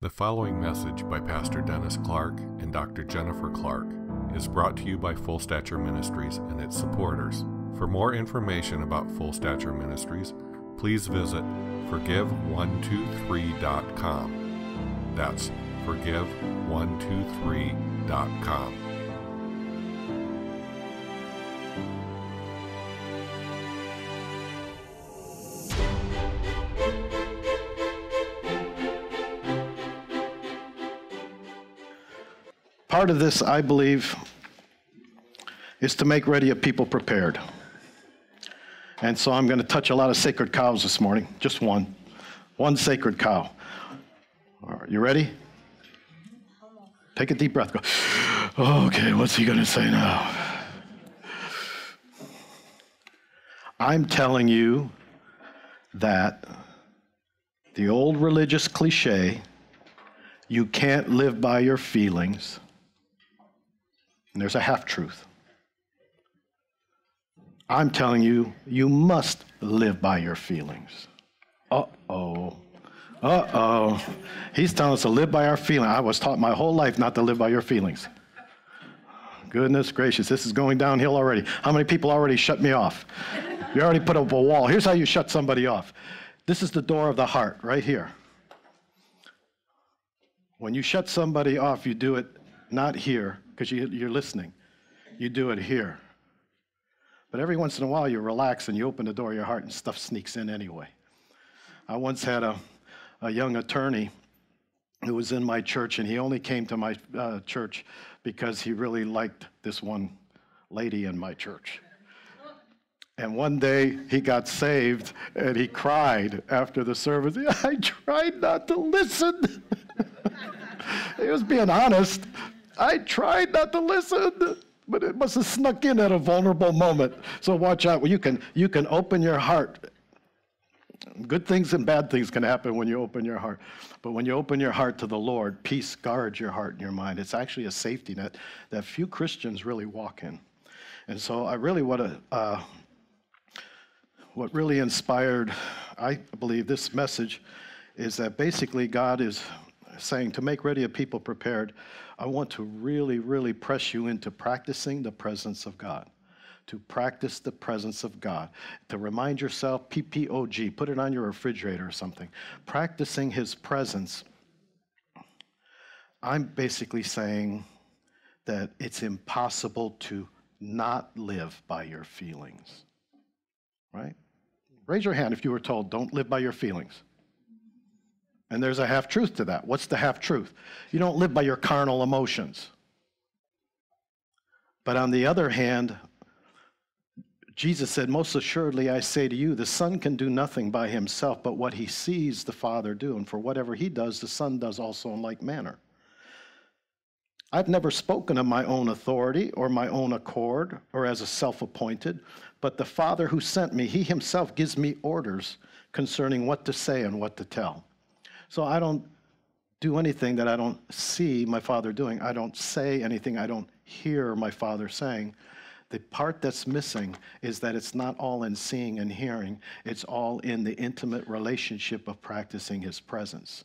The following message by Pastor Dennis Clark and Dr. Jennifer Clark is brought to you by Full Stature Ministries and its supporters. For more information about Full Stature Ministries, please visit forgive123.com. That's forgive123.com. Part of this, I believe, is to make ready a people prepared. And so I'm going to touch a lot of sacred cows this morning, just one. One sacred cow. All right, you ready? Take a deep breath. Go, okay, what's he going to say now? I'm telling you that the old religious cliche, you can't live by your feelings, and there's a half truth. I'm telling you, you must live by your feelings. Uh oh. Uh oh. He's telling us to live by our feelings. I was taught my whole life not to live by your feelings. Goodness gracious, this is going downhill already. How many people already shut me off? You already put up a wall. Here's how you shut somebody off. This is the door of the heart, right here. When you shut somebody off, you do it not here, because you, you're listening. You do it here. But every once in a while, you relax and you open the door of your heart and stuff sneaks in anyway. I once had a, a young attorney who was in my church, and he only came to my uh, church because he really liked this one lady in my church. And one day he got saved and he cried after the service. I tried not to listen. he was being honest. I tried not to listen, but it must have snuck in at a vulnerable moment. So watch out. You can, you can open your heart. Good things and bad things can happen when you open your heart. But when you open your heart to the Lord, peace guards your heart and your mind. It's actually a safety net that few Christians really walk in. And so I really want to, uh, what really inspired, I believe, this message is that basically God is saying to make ready a people prepared, I want to really, really press you into practicing the presence of God. To practice the presence of God. To remind yourself, PPOG, put it on your refrigerator or something. Practicing His presence. I'm basically saying that it's impossible to not live by your feelings. Right? Raise your hand if you were told, don't live by your feelings. And there's a half truth to that. What's the half truth? You don't live by your carnal emotions. But on the other hand, Jesus said, Most assuredly, I say to you, the Son can do nothing by himself but what he sees the Father do. And for whatever he does, the Son does also in like manner. I've never spoken of my own authority or my own accord or as a self appointed, but the Father who sent me, he himself gives me orders concerning what to say and what to tell. So I don't do anything that I don't see my Father doing. I don't say anything I don't hear my Father saying. The part that's missing is that it's not all in seeing and hearing, it's all in the intimate relationship of practicing His presence.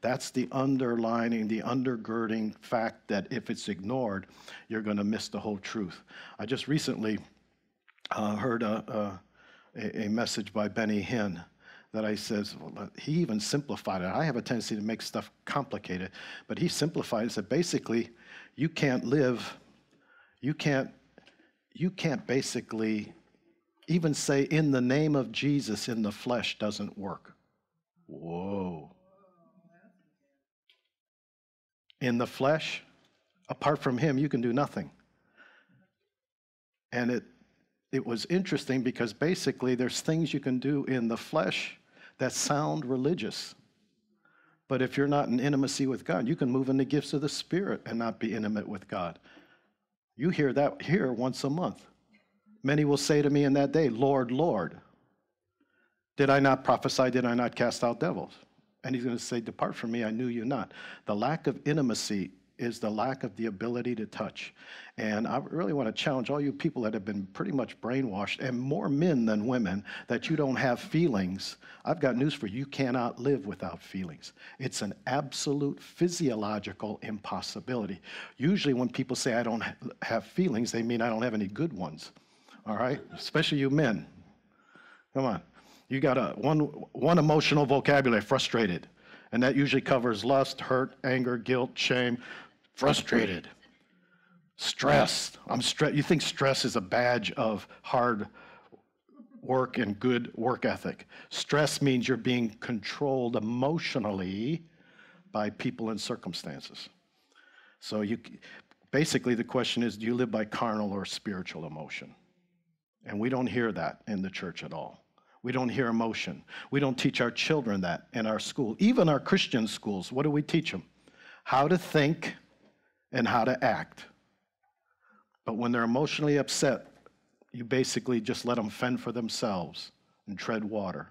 That's the underlining, the undergirding fact that if it's ignored, you're going to miss the whole truth. I just recently uh, heard a, a, a message by Benny Hinn that I says, well, he even simplified it. I have a tendency to make stuff complicated, but he simplified it. Said basically, you can't live, you can't, you can't basically even say in the name of Jesus in the flesh doesn't work. Whoa. In the flesh, apart from him, you can do nothing. And it it was interesting because basically there's things you can do in the flesh that sound religious. But if you're not in intimacy with God, you can move in the gifts of the Spirit and not be intimate with God. You hear that here once a month. Many will say to me in that day, Lord, Lord, did I not prophesy? Did I not cast out devils? And he's going to say, Depart from me, I knew you not. The lack of intimacy is the lack of the ability to touch. And I really want to challenge all you people that have been pretty much brainwashed, and more men than women, that you don't have feelings. I've got news for you. You cannot live without feelings. It's an absolute physiological impossibility. Usually, when people say I don't have feelings, they mean I don't have any good ones. All right? Especially you men. Come on. You got a one, one emotional vocabulary, frustrated. And that usually covers lust, hurt, anger, guilt, shame, frustrated, stressed. I'm stressed. You think stress is a badge of hard work and good work ethic. Stress means you're being controlled emotionally by people and circumstances. So you basically the question is do you live by carnal or spiritual emotion? And we don't hear that in the church at all. We don't hear emotion. We don't teach our children that in our school. Even our Christian schools, what do we teach them? How to think and how to act. But when they're emotionally upset, you basically just let them fend for themselves and tread water.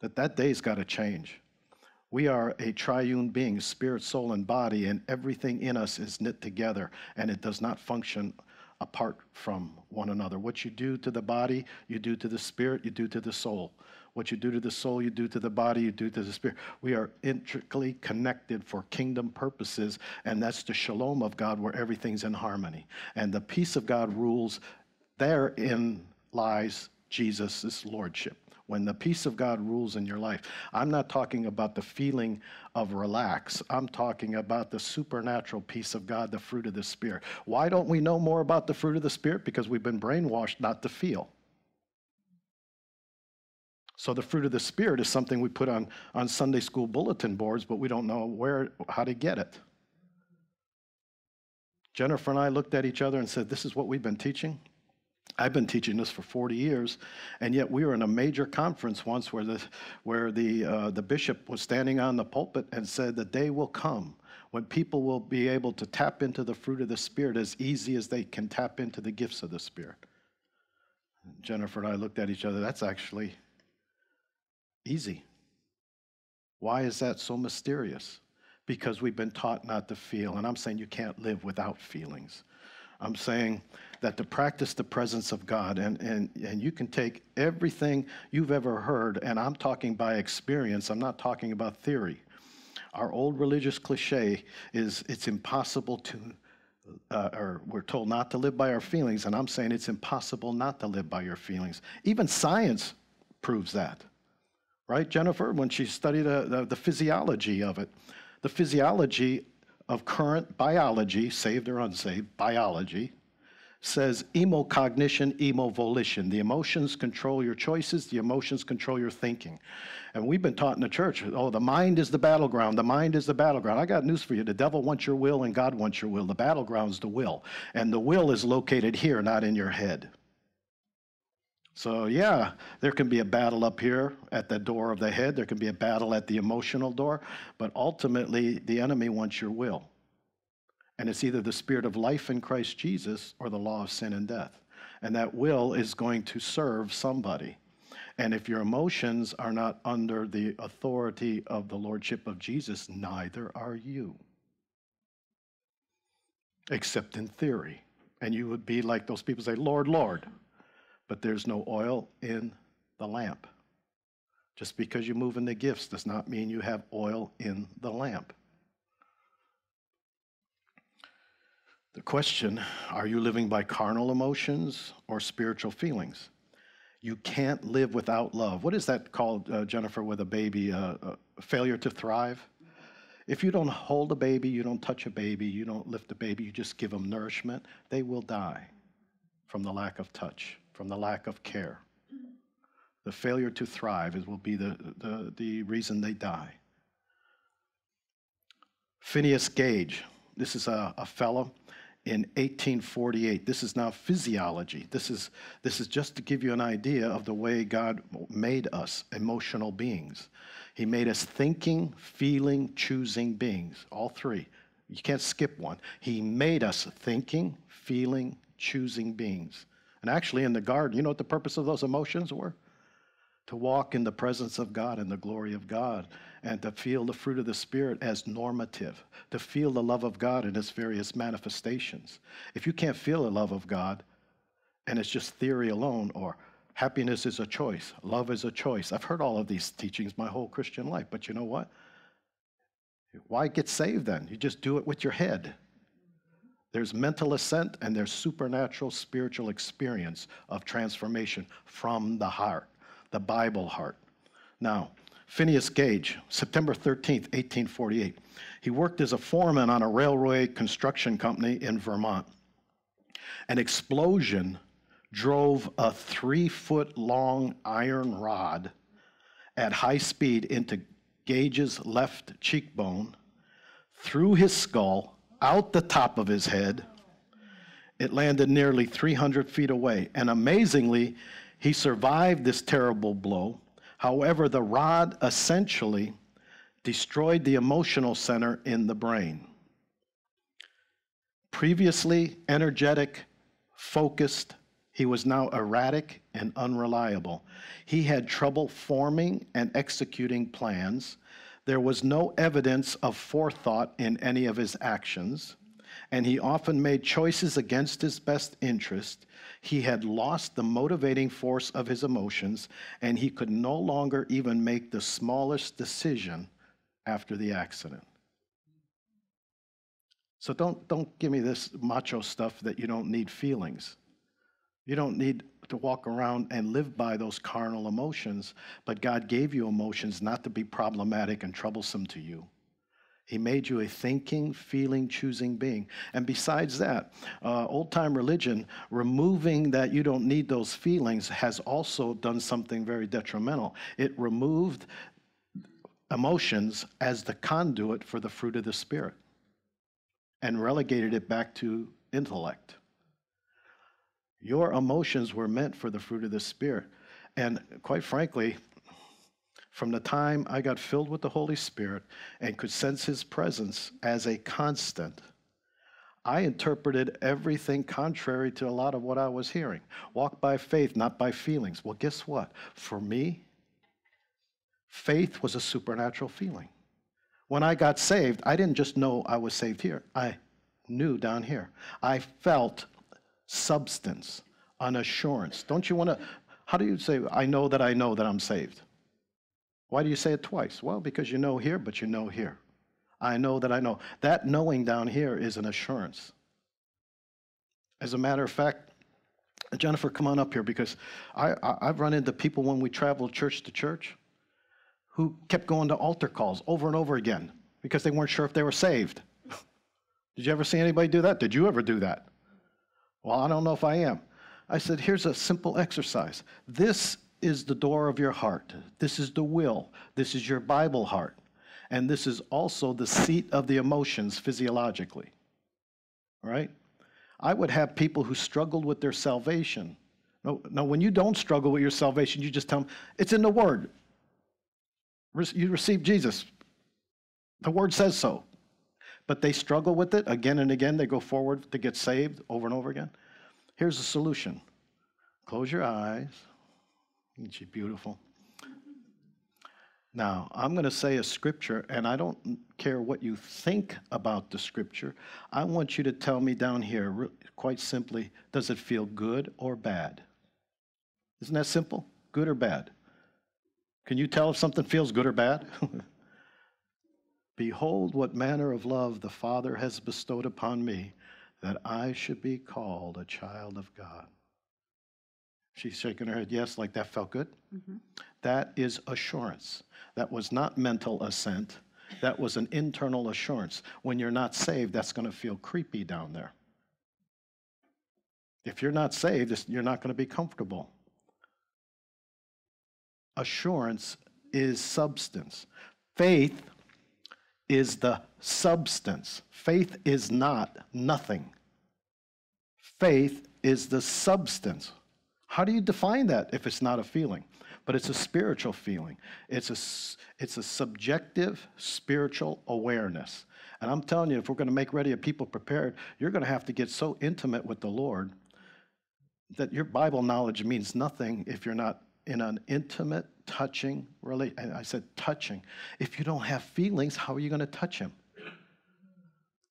That that day's got to change. We are a triune being, spirit, soul, and body, and everything in us is knit together, and it does not function apart from one another. What you do to the body, you do to the spirit, you do to the soul. What you do to the soul, you do to the body, you do to the spirit. We are intricately connected for kingdom purposes, and that's the shalom of God where everything's in harmony. And the peace of God rules. Therein lies Jesus' lordship when the peace of God rules in your life. I'm not talking about the feeling of relax. I'm talking about the supernatural peace of God, the fruit of the Spirit. Why don't we know more about the fruit of the Spirit? Because we've been brainwashed not to feel. So the fruit of the Spirit is something we put on, on Sunday school bulletin boards, but we don't know where how to get it. Jennifer and I looked at each other and said, This is what we've been teaching. I've been teaching this for 40 years, and yet we were in a major conference once where the, where the, uh, the bishop was standing on the pulpit and said, The day will come when people will be able to tap into the fruit of the Spirit as easy as they can tap into the gifts of the Spirit. Jennifer and I looked at each other, that's actually easy. Why is that so mysterious? Because we've been taught not to feel, and I'm saying you can't live without feelings. I'm saying that to practice the presence of God, and, and, and you can take everything you've ever heard, and I'm talking by experience, I'm not talking about theory. Our old religious cliche is it's impossible to, uh, or we're told not to live by our feelings, and I'm saying it's impossible not to live by your feelings. Even science proves that, right, Jennifer? When she studied uh, the, the physiology of it, the physiology of current biology, saved or unsaved, biology, says emocognition, emovolition. The emotions control your choices, the emotions control your thinking. And we've been taught in the church, oh, the mind is the battleground, the mind is the battleground. I got news for you. The devil wants your will and God wants your will. The battleground's the will. And the will is located here, not in your head. So, yeah, there can be a battle up here at the door of the head, there can be a battle at the emotional door, but ultimately, the enemy wants your will. And it's either the spirit of life in Christ Jesus or the law of sin and death. And that will is going to serve somebody. And if your emotions are not under the authority of the lordship of Jesus, neither are you. Except in theory. And you would be like those people say, Lord, Lord. But there's no oil in the lamp. Just because you move in the gifts does not mean you have oil in the lamp. The question are you living by carnal emotions or spiritual feelings? You can't live without love. What is that called, uh, Jennifer, with a baby? Uh, uh, failure to thrive? If you don't hold a baby, you don't touch a baby, you don't lift a baby, you just give them nourishment, they will die from the lack of touch, from the lack of care. The failure to thrive is, will be the, the, the reason they die. Phineas Gage, this is a, a fellow in 1848. This is now physiology. This is, this is just to give you an idea of the way God made us emotional beings. He made us thinking, feeling, choosing beings, all three. You can't skip one. He made us thinking, feeling, choosing beings. And actually, in the garden, you know what the purpose of those emotions were? To walk in the presence of God and the glory of God. and to feel the fruit of the Spirit as normative, to feel the love of God in its various manifestations. If you can't feel the love of God and it's just theory alone, or happiness is a choice, love is a choice. I've heard all of these teachings my whole Christian life, but you know what? Why get saved then? You just do it with your head. There's mental assent and there's supernatural spiritual experience of transformation from the heart, the Bible heart. Now, Phineas Gage, September 13th, 1848. He worked as a foreman on a railway construction company in Vermont. An explosion drove a three foot long iron rod at high speed into Gage's left cheekbone, through his skull, out the top of his head. It landed nearly 300 feet away. And amazingly, he survived this terrible blow. However, the rod essentially destroyed the emotional center in the brain. Previously energetic, focused, he was now erratic and unreliable. He had trouble forming and executing plans. There was no evidence of forethought in any of his actions, and he often made choices against his best interest. He had lost the motivating force of his emotions, and he could no longer even make the smallest decision after the accident. So don't, don't give me this macho stuff that you don't need feelings. You don't need to walk around and live by those carnal emotions, but God gave you emotions not to be problematic and troublesome to you. He made you a thinking, feeling, choosing being. And besides that, uh, old time religion, removing that you don't need those feelings, has also done something very detrimental. It removed emotions as the conduit for the fruit of the Spirit and relegated it back to intellect. Your emotions were meant for the fruit of the Spirit. And quite frankly, from the time I got filled with the Holy Spirit and could sense His presence as a constant, I interpreted everything contrary to a lot of what I was hearing. Walk by faith, not by feelings. Well, guess what? For me, faith was a supernatural feeling. When I got saved, I didn't just know I was saved here, I knew down here. I felt substance, an assurance. Don't you want to? How do you say, I know that I know that I'm saved? Why do you say it twice? Well, because you know here, but you know here. I know that I know. That knowing down here is an assurance. As a matter of fact, Jennifer, come on up here because I, have run into people when we travel church to church who kept going to altar calls over and over again because they weren't sure if they were saved. Did you ever see anybody do that? Did you ever do that? Well, I don't know if I am. I said, here's a simple exercise. This is the door of your heart. This is the will. This is your Bible heart. And this is also the seat of the emotions physiologically. All right? I would have people who struggled with their salvation. No, no, when you don't struggle with your salvation, you just tell them, it's in the Word. You receive Jesus. The Word says so but they struggle with it again and again. They go forward to get saved over and over again. Here's the solution close your eyes. Isn't she beautiful? Now, I'm going to say a scripture, and I don't care what you think about the scripture. I want you to tell me down here, quite simply, does it feel good or bad? Isn't that simple? Good or bad? Can you tell if something feels good or bad? Behold, what manner of love the Father has bestowed upon me, that I should be called a child of God. She's shaking her head, yes, like that felt good. Mm-hmm. That is assurance. That was not mental assent. That was an internal assurance. When you're not saved, that's going to feel creepy down there. If you're not saved, you're not going to be comfortable. Assurance is substance. Faith is the substance. Faith is not nothing. Faith is the substance. How do you define that if it's not a feeling? But it's a spiritual feeling. It's a, it's a subjective spiritual awareness. And I'm telling you, if we're going to make ready a people prepared, you're going to have to get so intimate with the Lord that your Bible knowledge means nothing if you're not in an intimate touching really I said touching. If you don't have feelings, how are you going to touch him?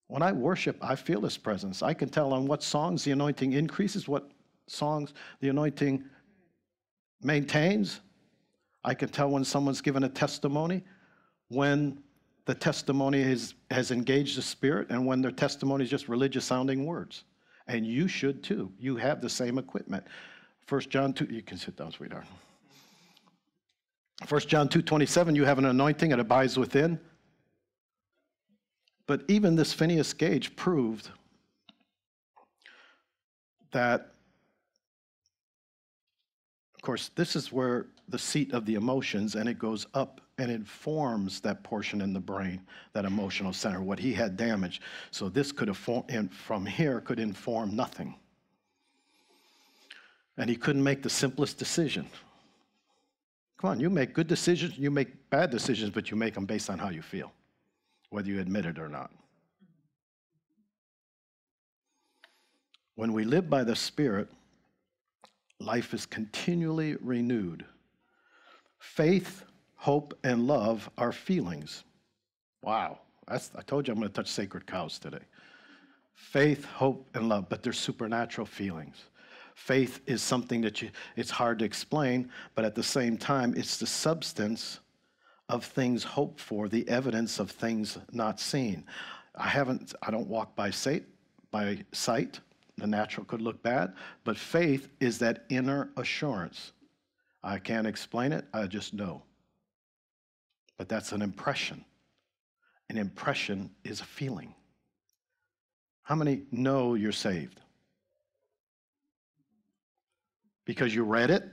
When I worship, I feel his presence. I can tell on what songs the anointing increases, what songs the anointing maintains. I can tell when someone's given a testimony, when the testimony is, has engaged the spirit, and when their testimony is just religious sounding words. And you should too. You have the same equipment. First John 2, you can sit down, sweetheart. First John 2 27, you have an anointing, it abides within. But even this Phineas Gage proved that, of course, this is where the seat of the emotions, and it goes up and informs that portion in the brain, that emotional center, what he had damaged. So this could have, from here, could inform nothing. And he couldn't make the simplest decision. Come on, you make good decisions, you make bad decisions, but you make them based on how you feel, whether you admit it or not. When we live by the Spirit, life is continually renewed. Faith, hope, and love are feelings. Wow, That's, I told you I'm going to touch sacred cows today. Faith, hope, and love, but they're supernatural feelings. Faith is something that you, it's hard to explain, but at the same time, it's the substance of things hoped for, the evidence of things not seen. I haven't, I don't walk by sight, by sight. The natural could look bad, but faith is that inner assurance. I can't explain it, I just know. But that's an impression. An impression is a feeling. How many know you're saved? Because you read it?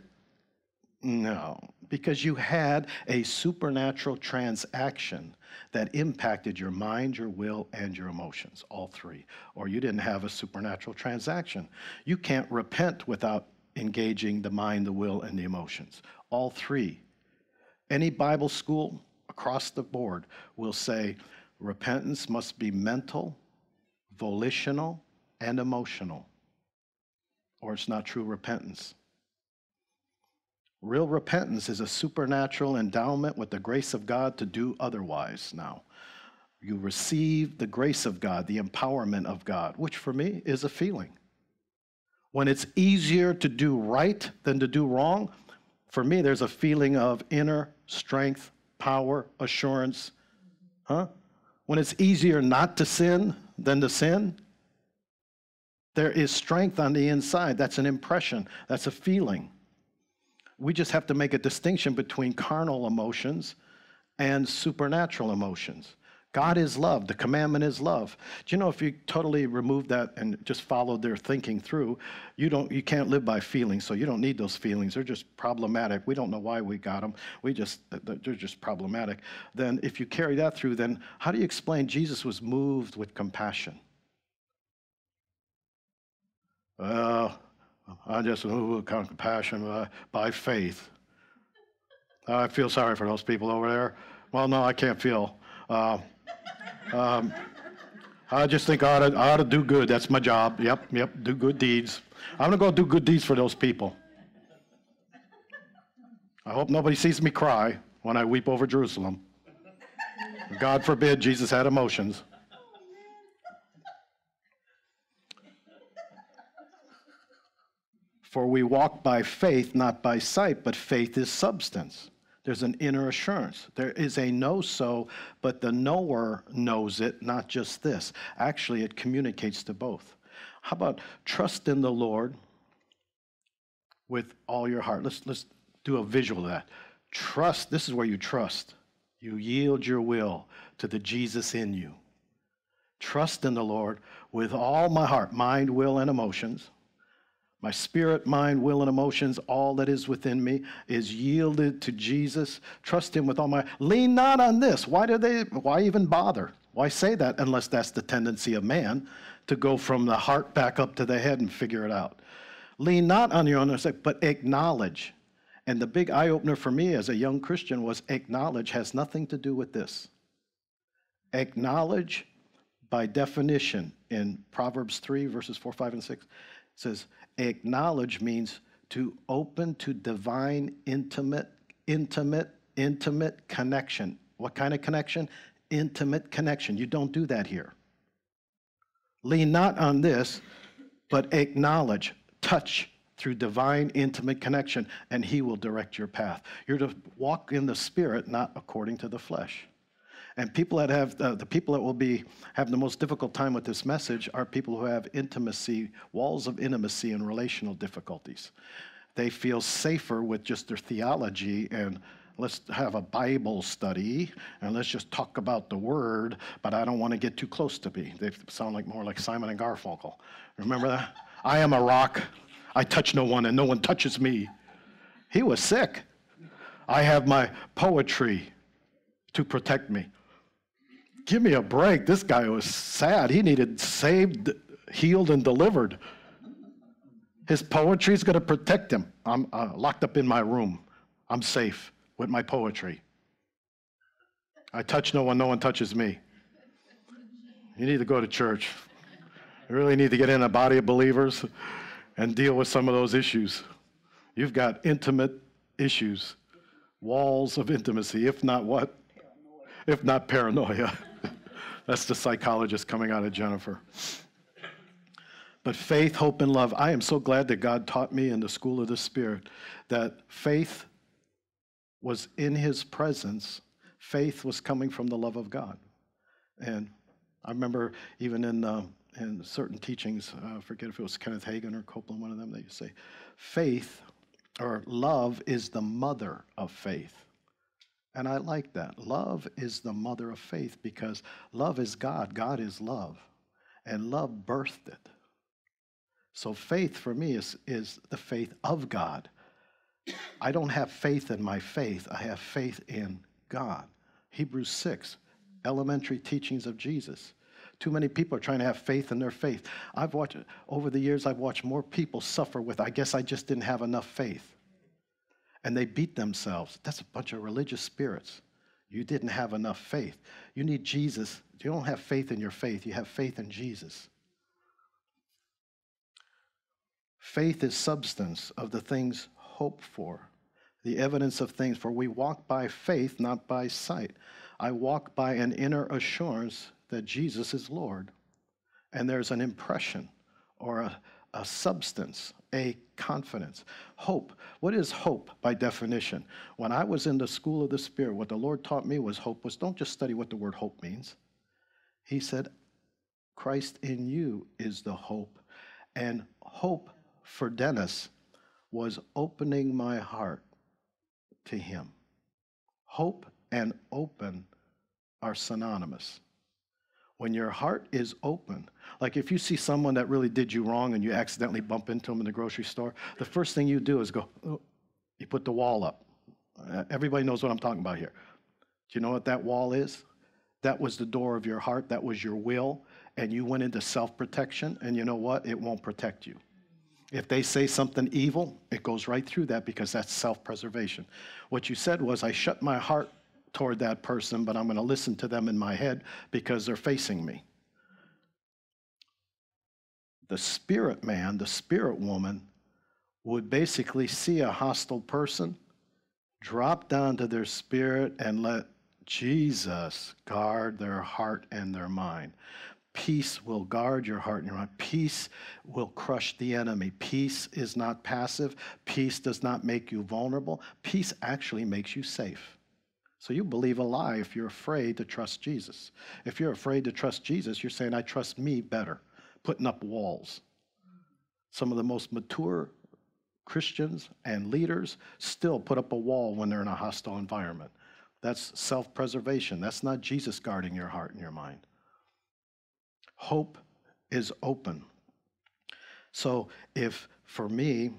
No, because you had a supernatural transaction that impacted your mind, your will, and your emotions, all three. Or you didn't have a supernatural transaction. You can't repent without engaging the mind, the will, and the emotions. All three. Any Bible school across the board will say repentance must be mental, volitional, and emotional, or it's not true repentance. Real repentance is a supernatural endowment with the grace of God to do otherwise now. You receive the grace of God, the empowerment of God, which for me is a feeling. When it's easier to do right than to do wrong, for me, there's a feeling of inner strength, power, assurance. Huh? When it's easier not to sin than to sin, there is strength on the inside. That's an impression, that's a feeling. We just have to make a distinction between carnal emotions and supernatural emotions. God is love. The commandment is love. Do you know if you totally remove that and just followed their thinking through, you don't you can't live by feelings. So you don't need those feelings. They're just problematic. We don't know why we got them. We just they're just problematic. Then if you carry that through, then how do you explain Jesus was moved with compassion? Well, I just with compassion by, by faith. I feel sorry for those people over there. Well, no, I can't feel. Uh, um, I just think I ought, to, I ought to do good. That's my job. Yep, yep, do good deeds. I'm going to go do good deeds for those people. I hope nobody sees me cry when I weep over Jerusalem. God forbid Jesus had emotions. For we walk by faith, not by sight, but faith is substance. There's an inner assurance. There is a know so, but the knower knows it, not just this. Actually, it communicates to both. How about trust in the Lord with all your heart? Let's, let's do a visual of that. Trust, this is where you trust. You yield your will to the Jesus in you. Trust in the Lord with all my heart, mind, will, and emotions my spirit, mind, will, and emotions, all that is within me, is yielded to Jesus. Trust Him with all my. Lean not on this. Why do they? Why even bother? Why say that unless that's the tendency of man to go from the heart back up to the head and figure it out? Lean not on your own but acknowledge. And the big eye opener for me as a young Christian was acknowledge has nothing to do with this. Acknowledge, by definition, in Proverbs 3, verses 4, 5, and 6, says, Acknowledge means to open to divine, intimate intimate, intimate connection. What kind of connection? Intimate connection. You don't do that here. Lean not on this, but acknowledge, touch through divine, intimate connection, and He will direct your path. You're to walk in the Spirit, not according to the flesh. And people that have uh, the people that will be have the most difficult time with this message are people who have intimacy, walls of intimacy and relational difficulties. They feel safer with just their theology and let's have a Bible study and let's just talk about the word, but I don't want to get too close to me. They sound like more like Simon and Garfunkel. Remember that? I am a rock. I touch no one and no one touches me. He was sick. I have my poetry to protect me give me a break. This guy was sad. He needed saved, healed, and delivered. His poetry is going to protect him. I'm uh, locked up in my room. I'm safe with my poetry. I touch no one, no one touches me. You need to go to church. You really need to get in a body of believers and deal with some of those issues. You've got intimate issues, walls of intimacy, if not what? If not paranoia. That's the psychologist coming out of Jennifer. But faith, hope, and love. I am so glad that God taught me in the school of the Spirit that faith was in his presence. Faith was coming from the love of God. And I remember even in, uh, in certain teachings, uh, I forget if it was Kenneth Hagin or Copeland, one of them, they say, faith or love is the mother of faith. And I like that. Love is the mother of faith because love is God, God is love, and love birthed it. So faith for me is, is the faith of God. I don't have faith in my faith, I have faith in God. Hebrews 6, elementary teachings of Jesus. Too many people are trying to have faith in their faith. I've watched, over the years, I've watched more people suffer with, I guess I just didn't have enough faith and they beat themselves. That's a bunch of religious spirits. You didn't have enough faith. You need Jesus. You don't have faith in your faith, you have faith in Jesus. Faith is substance of the things hoped for, the evidence of things. For we walk by faith, not by sight. I walk by an inner assurance that Jesus is Lord. And there's an impression or a, a substance, a confidence. Hope. What is hope by definition? When I was in the school of the Spirit, what the Lord taught me was hope was don't just study what the word hope means. He said, Christ in you is the hope. And hope for Dennis was opening my heart to him. Hope and open are synonymous. When your heart is open, like if you see someone that really did you wrong and you accidentally bump into them in the grocery store, the first thing you do is go, oh, you put the wall up. Uh, everybody knows what I'm talking about here. Do you know what that wall is? That was the door of your heart, that was your will, and you went into self protection, and you know what? It won't protect you. If they say something evil, it goes right through that because that's self preservation. What you said was, I shut my heart toward that person, but I'm going to listen to them in my head because they're facing me the spirit man, the spirit woman, would basically see a hostile person, drop down to their spirit, and let Jesus guard their heart and their mind. Peace will guard your heart and your mind. Peace will crush the enemy. Peace is not passive. Peace does not make you vulnerable. Peace actually makes you safe. So you believe a lie if you're afraid to trust Jesus. If you're afraid to trust Jesus, you're saying, I trust me better putting up walls. Some of the most mature Christians and leaders still put up a wall when they're in a hostile environment. That's self preservation. That's not Jesus guarding your heart and your mind. Hope is open. So, if for me,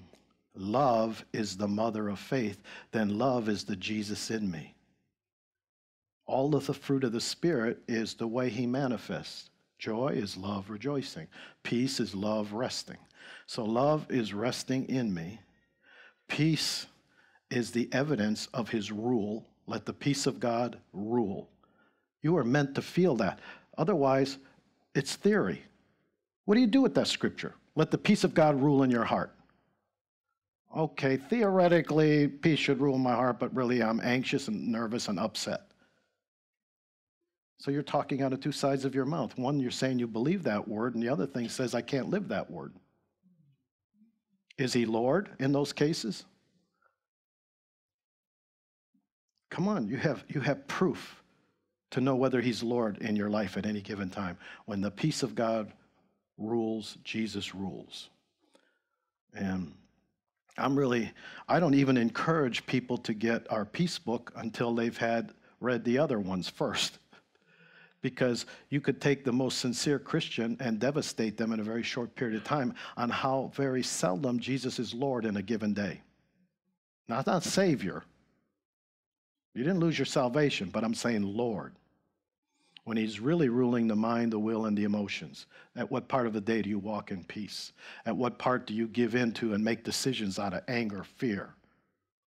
love is the mother of faith, then love is the Jesus in me. All of the fruit of the Spirit is the way He manifests. Joy is love rejoicing. Peace is love resting. So love is resting in me. Peace is the evidence of his rule. Let the peace of God rule. You are meant to feel that. Otherwise, it's theory. What do you do with that scripture? Let the peace of God rule in your heart. Okay, theoretically, peace should rule my heart, but really I'm anxious and nervous and upset. So you're talking out of two sides of your mouth. One, you're saying you believe that word, and the other thing says, I can't live that word. Is he Lord in those cases? Come on, you have, you have proof to know whether he's Lord in your life at any given time. When the peace of God rules, Jesus rules. And I'm really, I don't even encourage people to get our peace book until they've had read the other ones first. Because you could take the most sincere Christian and devastate them in a very short period of time on how very seldom Jesus is Lord in a given day. Not not Savior. You didn't lose your salvation, but I'm saying Lord. When He's really ruling the mind, the will, and the emotions. At what part of the day do you walk in peace? At what part do you give in to and make decisions out of anger, fear,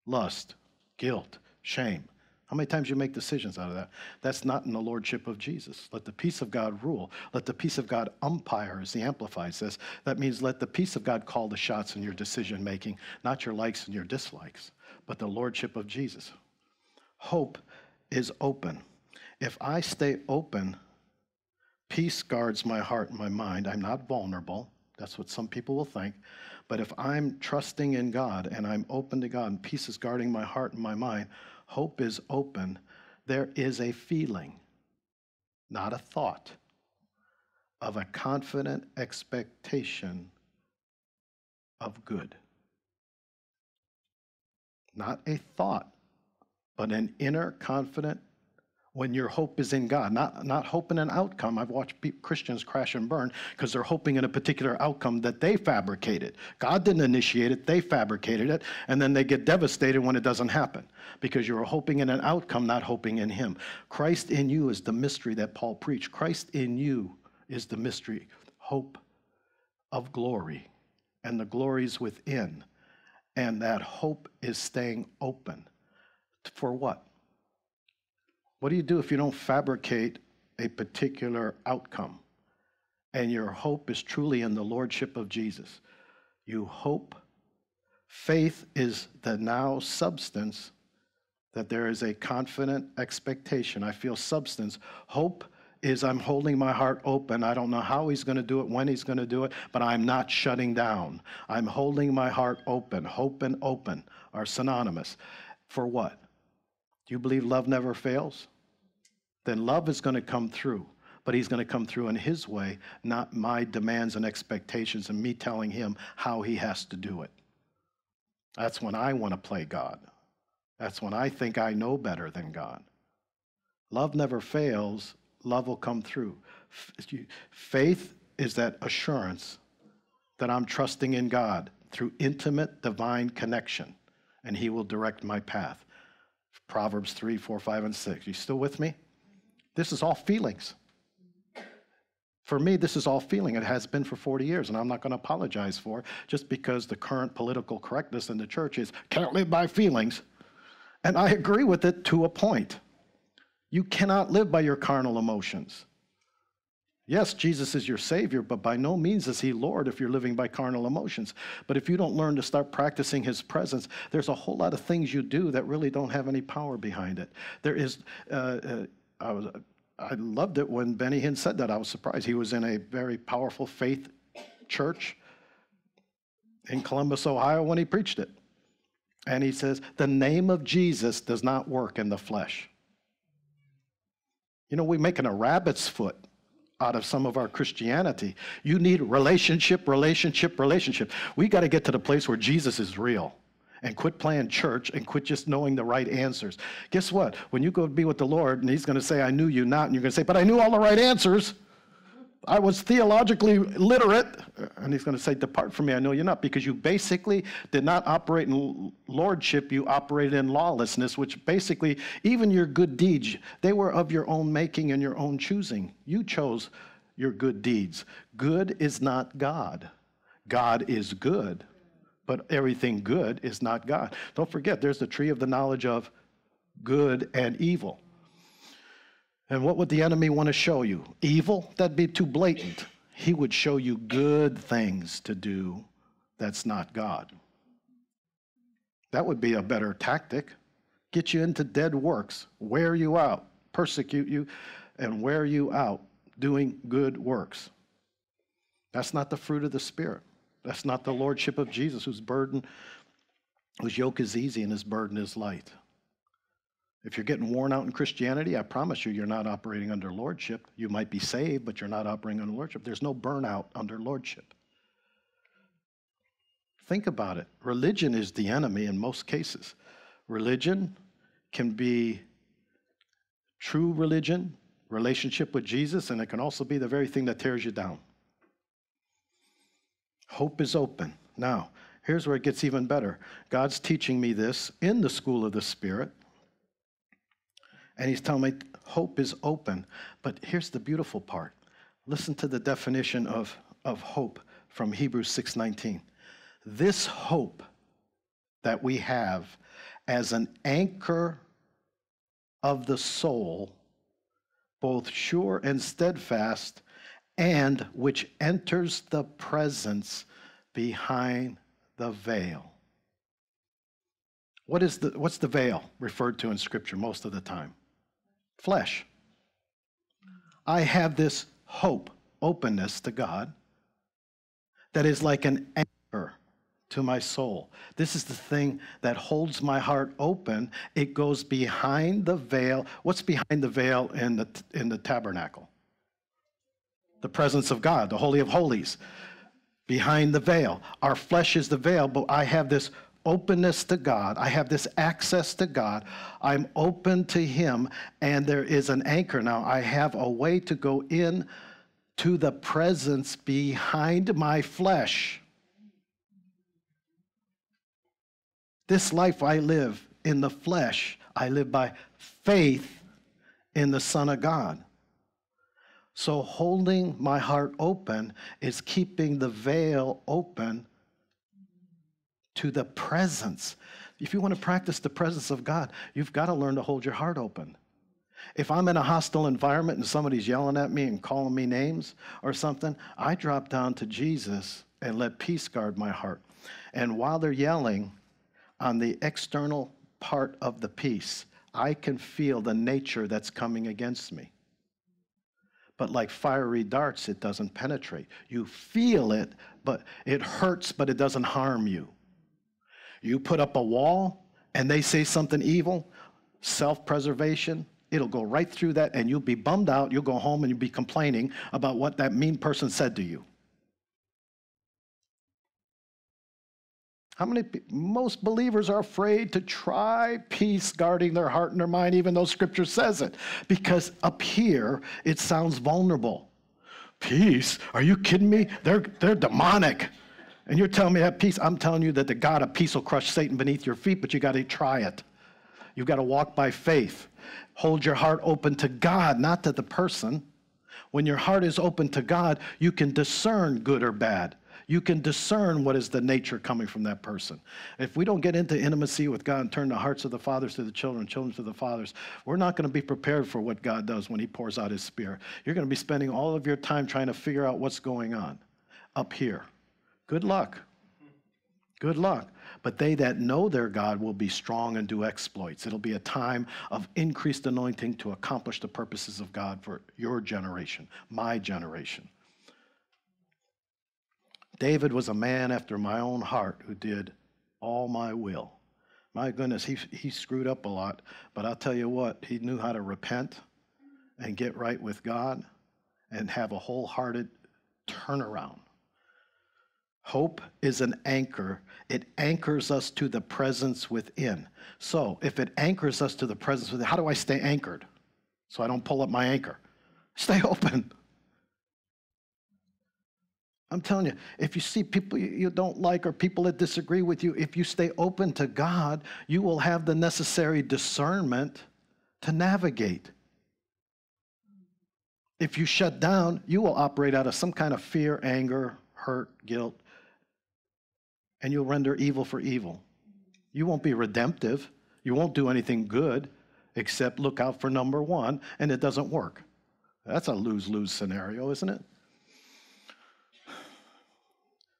lust, guilt, shame? How many times you make decisions out of that? That's not in the lordship of Jesus. Let the peace of God rule. Let the peace of God umpire, as the Amplified says. That means let the peace of God call the shots in your decision making, not your likes and your dislikes, but the lordship of Jesus. Hope is open. If I stay open, peace guards my heart and my mind. I'm not vulnerable. That's what some people will think. But if I'm trusting in God and I'm open to God and peace is guarding my heart and my mind, hope is open, there is a feeling, not a thought, of a confident expectation of good. Not a thought, but an inner confident when your hope is in God, not, not hope in an outcome. I've watched Christians crash and burn because they're hoping in a particular outcome that they fabricated. God didn't initiate it, they fabricated it, and then they get devastated when it doesn't happen because you're hoping in an outcome, not hoping in Him. Christ in you is the mystery that Paul preached. Christ in you is the mystery, hope of glory, and the glories within. And that hope is staying open. For what? What do you do if you don't fabricate a particular outcome and your hope is truly in the Lordship of Jesus? You hope. Faith is the now substance that there is a confident expectation. I feel substance. Hope is I'm holding my heart open. I don't know how he's going to do it, when he's going to do it, but I'm not shutting down. I'm holding my heart open. Hope and open are synonymous. For what? Do you believe love never fails? Then love is going to come through, but he's going to come through in his way, not my demands and expectations and me telling him how he has to do it. That's when I want to play God. That's when I think I know better than God. Love never fails, love will come through. Faith is that assurance that I'm trusting in God through intimate divine connection, and He will direct my path. Proverbs 3, 4, 5, and 6. You still with me? This is all feelings. For me, this is all feeling. It has been for 40 years, and I'm not going to apologize for it just because the current political correctness in the church is can't live by feelings. And I agree with it to a point. You cannot live by your carnal emotions. Yes, Jesus is your Savior, but by no means is He Lord if you're living by carnal emotions. But if you don't learn to start practicing His presence, there's a whole lot of things you do that really don't have any power behind it. There is, uh, uh, I, was, I loved it when Benny Hinn said that. I was surprised. He was in a very powerful faith church in Columbus, Ohio, when he preached it. And he says, The name of Jesus does not work in the flesh. You know, we're making a rabbit's foot out of some of our Christianity. You need relationship, relationship, relationship. We got to get to the place where Jesus is real and quit playing church and quit just knowing the right answers. Guess what? When you go be with the Lord and He's going to say, I knew you not, and you're going to say, But I knew all the right answers. I was theologically literate. And he's going to say, Depart from me, I know you're not, because you basically did not operate in lordship, you operated in lawlessness, which basically, even your good deeds, they were of your own making and your own choosing. You chose your good deeds. Good is not God, God is good, but everything good is not God. Don't forget, there's the tree of the knowledge of good and evil. And what would the enemy want to show you? Evil? That'd be too blatant. He would show you good things to do that's not God. That would be a better tactic. Get you into dead works, wear you out, persecute you, and wear you out doing good works. That's not the fruit of the Spirit. That's not the lordship of Jesus, whose burden, whose yoke is easy and his burden is light. If you're getting worn out in Christianity, I promise you, you're not operating under lordship. You might be saved, but you're not operating under lordship. There's no burnout under lordship. Think about it. Religion is the enemy in most cases. Religion can be true religion, relationship with Jesus, and it can also be the very thing that tears you down. Hope is open. Now, here's where it gets even better. God's teaching me this in the school of the Spirit. And he's telling me hope is open. But here's the beautiful part. Listen to the definition of, of hope from Hebrews 6:19. This hope that we have as an anchor of the soul, both sure and steadfast, and which enters the presence behind the veil. What is the, what's the veil referred to in Scripture most of the time? Flesh. I have this hope, openness to God, that is like an anchor to my soul. This is the thing that holds my heart open. It goes behind the veil. What's behind the veil in the, in the tabernacle? The presence of God, the Holy of Holies. Behind the veil. Our flesh is the veil, but I have this openness to God. I have this access to God. I'm open to Him, and there is an anchor. Now, I have a way to go in to the presence behind my flesh. This life I live in the flesh, I live by faith in the Son of God. So holding my heart open is keeping the veil open to the presence. If you want to practice the presence of God, you've got to learn to hold your heart open. If I'm in a hostile environment and somebody's yelling at me and calling me names or something, I drop down to Jesus and let peace guard my heart. And while they're yelling, on the external part of the peace, I can feel the nature that's coming against me. But like fiery darts, it doesn't penetrate. You feel it, but it hurts, but it doesn't harm you. You put up a wall and they say something evil, self preservation, it'll go right through that and you'll be bummed out. You'll go home and you'll be complaining about what that mean person said to you. How many, most believers are afraid to try peace guarding their heart and their mind, even though scripture says it? Because up here, it sounds vulnerable. Peace? Are you kidding me? They're, they're demonic. And you're telling me that peace? I'm telling you that the God of peace will crush Satan beneath your feet, but you got to try it. You've got to walk by faith. Hold your heart open to God, not to the person. When your heart is open to God, you can discern good or bad you can discern what is the nature coming from that person. If we don't get into intimacy with God and turn the hearts of the fathers to the children, children to the fathers, we're not going to be prepared for what God does when He pours out His Spirit. You're going to be spending all of your time trying to figure out what's going on up here. Good luck. Good luck. But they that know their God will be strong and do exploits. It'll be a time of increased anointing to accomplish the purposes of God for your generation, my generation. David was a man after my own heart who did all my will. My goodness, he, he screwed up a lot, but I'll tell you what, he knew how to repent and get right with God and have a wholehearted turnaround. Hope is an anchor. It anchors us to the presence within. So, if it anchors us to the presence within, how do I stay anchored? So I don't pull up my anchor. Stay open. I'm telling you, if you see people you don't like or people that disagree with you, if you stay open to God, you will have the necessary discernment to navigate. If you shut down, you will operate out of some kind of fear, anger, hurt, guilt, and you'll render evil for evil. You won't be redemptive. You won't do anything good except look out for number one, and it doesn't work. That's a lose lose scenario, isn't it?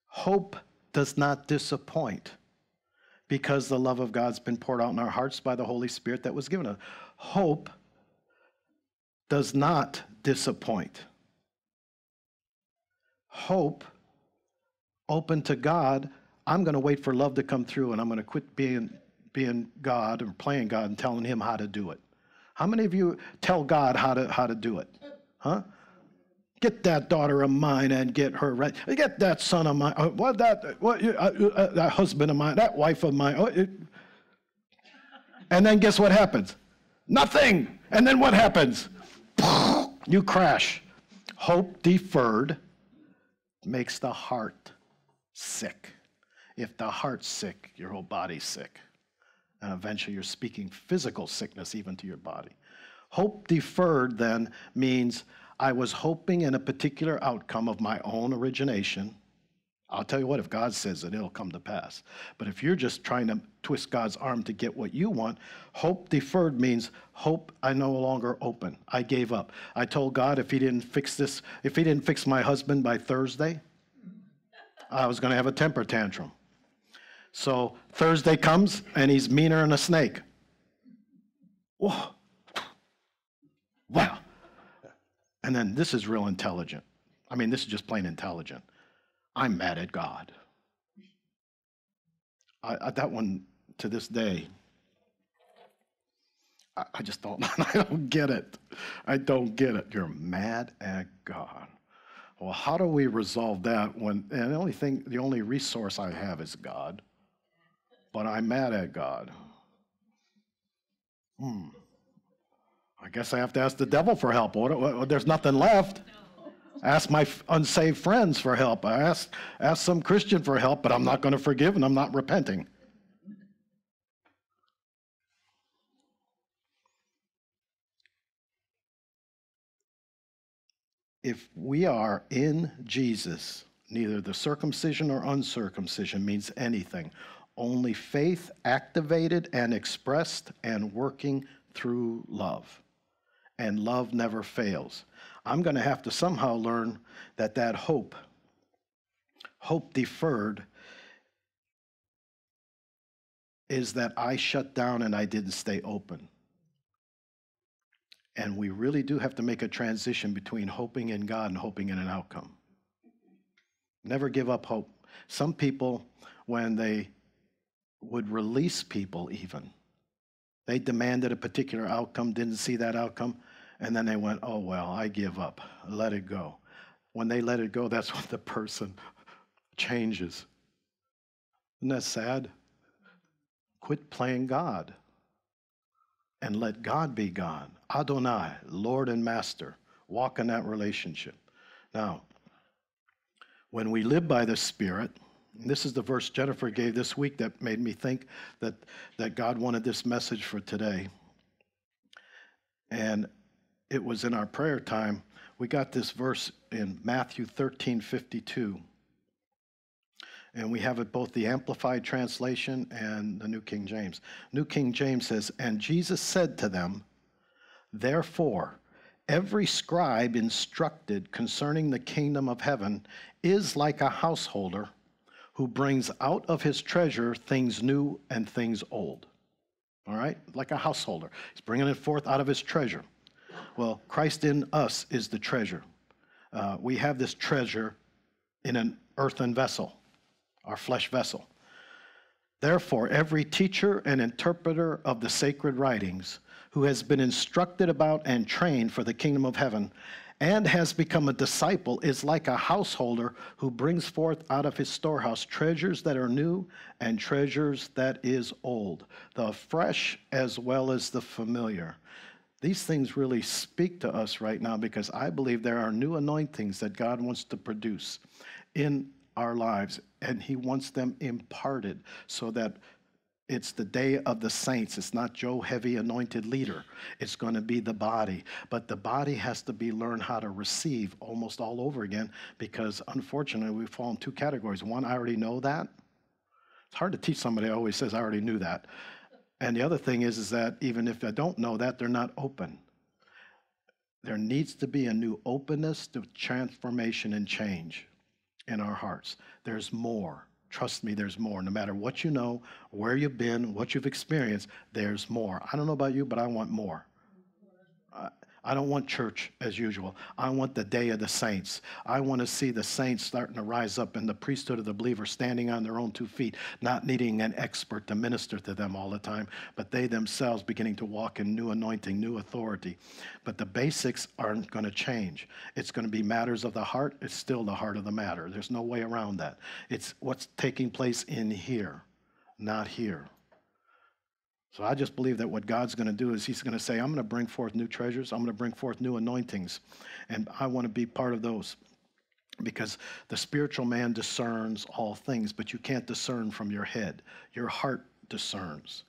Hope does not disappoint. because the love of God's been poured out in our hearts by the Holy Spirit that was given us. Hope does not disappoint. Hope, open to God, I'm going to wait for love to come through and I'm going to quit being, being God or playing God and telling Him how to do it. How many of you tell God how to, how to do it? Huh? Get that daughter of mine and get her right. Get that son of mine. Uh, what that? What uh, uh, that husband of mine? That wife of mine? It, and then guess what happens? Nothing. And then what happens? You crash. Hope deferred makes the heart sick. If the heart's sick, your whole body's sick. And eventually you're speaking physical sickness even to your body. Hope deferred then means I was hoping in a particular outcome of my own origination. I'll tell you what, if God says it, it'll come to pass. But if you're just trying to twist God's arm to get what you want, hope deferred means hope I no longer open. I gave up. I told God if He didn't fix this, if He didn't fix my husband by Thursday, I was going to have a temper tantrum. So Thursday comes and he's meaner than a snake. Whoa. Wow. And then this is real intelligent. I mean, this is just plain intelligent. I'm mad at God. I, I, that one to this day, I, I just don't. I don't get it. I don't get it. You're mad at God. Well, how do we resolve that when and the only thing, the only resource I have is God, but I'm mad at God? Hmm. I guess I have to ask the devil for help. There's nothing left. Ask my unsaved friends for help. I ask, ask some Christian for help, but I'm not going to forgive and I'm not repenting. If we are in Jesus, neither the circumcision or uncircumcision means anything. Only faith activated and expressed and working through love and love never fails. I'm going to have to somehow learn that that hope, hope deferred, is that I shut down and I didn't stay open. And we really do have to make a transition between hoping in God and hoping in an outcome. Never give up hope. Some people, when they would release people, even, they demanded a particular outcome, didn't see that outcome, and then they went, oh, well, I give up. Let it go. When they let it go, that's when the person changes. Isn't that sad? Quit playing God and let God be God. Adonai, Lord and Master. Walk in that relationship. Now, when we live by the Spirit, this is the verse Jennifer gave this week that made me think that, that God wanted this message for today. And it was in our prayer time, we got this verse in Matthew 13 52. And we have it both the Amplified Translation and the New King James. New King James says, And Jesus said to them, Therefore, every scribe instructed concerning the kingdom of heaven is like a householder who brings out of his treasure things new and things old. All right? Like a householder. He's bringing it forth out of his treasure. Well, Christ in us is the treasure. Uh, we have this treasure in an earthen vessel, our flesh vessel. Therefore, every teacher and interpreter of the sacred writings who has been instructed about and trained for the kingdom of heaven and has become a disciple is like a householder who brings forth out of his storehouse treasures that are new and treasures that is old, the fresh as well as the familiar. These things really speak to us right now because I believe there are new anointings that God wants to produce in our lives, and He wants them imparted so that it's the day of the saints. It's not Joe Heavy anointed leader. It's going to be the body. But the body has to be learned how to receive almost all over again because unfortunately we fall in two categories. One, I already know that. It's hard to teach somebody who always says, I already knew that. And the other thing is, is that even if I don't know that, they're not open. There needs to be a new openness to transformation and change in our hearts. There's more. Trust me, there's more. No matter what you know, where you've been, what you've experienced, there's more. I don't know about you, but I want more. I don't want church as usual. I want the day of the saints. I want to see the saints starting to rise up in the priesthood of the believer, standing on their own two feet, not needing an expert to minister to them all the time, but they themselves beginning to walk in new anointing, new authority. But the basics aren't going to change. It's going to be matters of the heart. It's still the heart of the matter. There's no way around that. It's what's taking place in here, not here. So I just believe that what God's going to do is He's going to say, I'm going to bring forth new treasures, I'm going to bring forth new anointings, and I want to be part of those. Because the spiritual man discerns all things, but you can't discern from your head. Your heart discerns.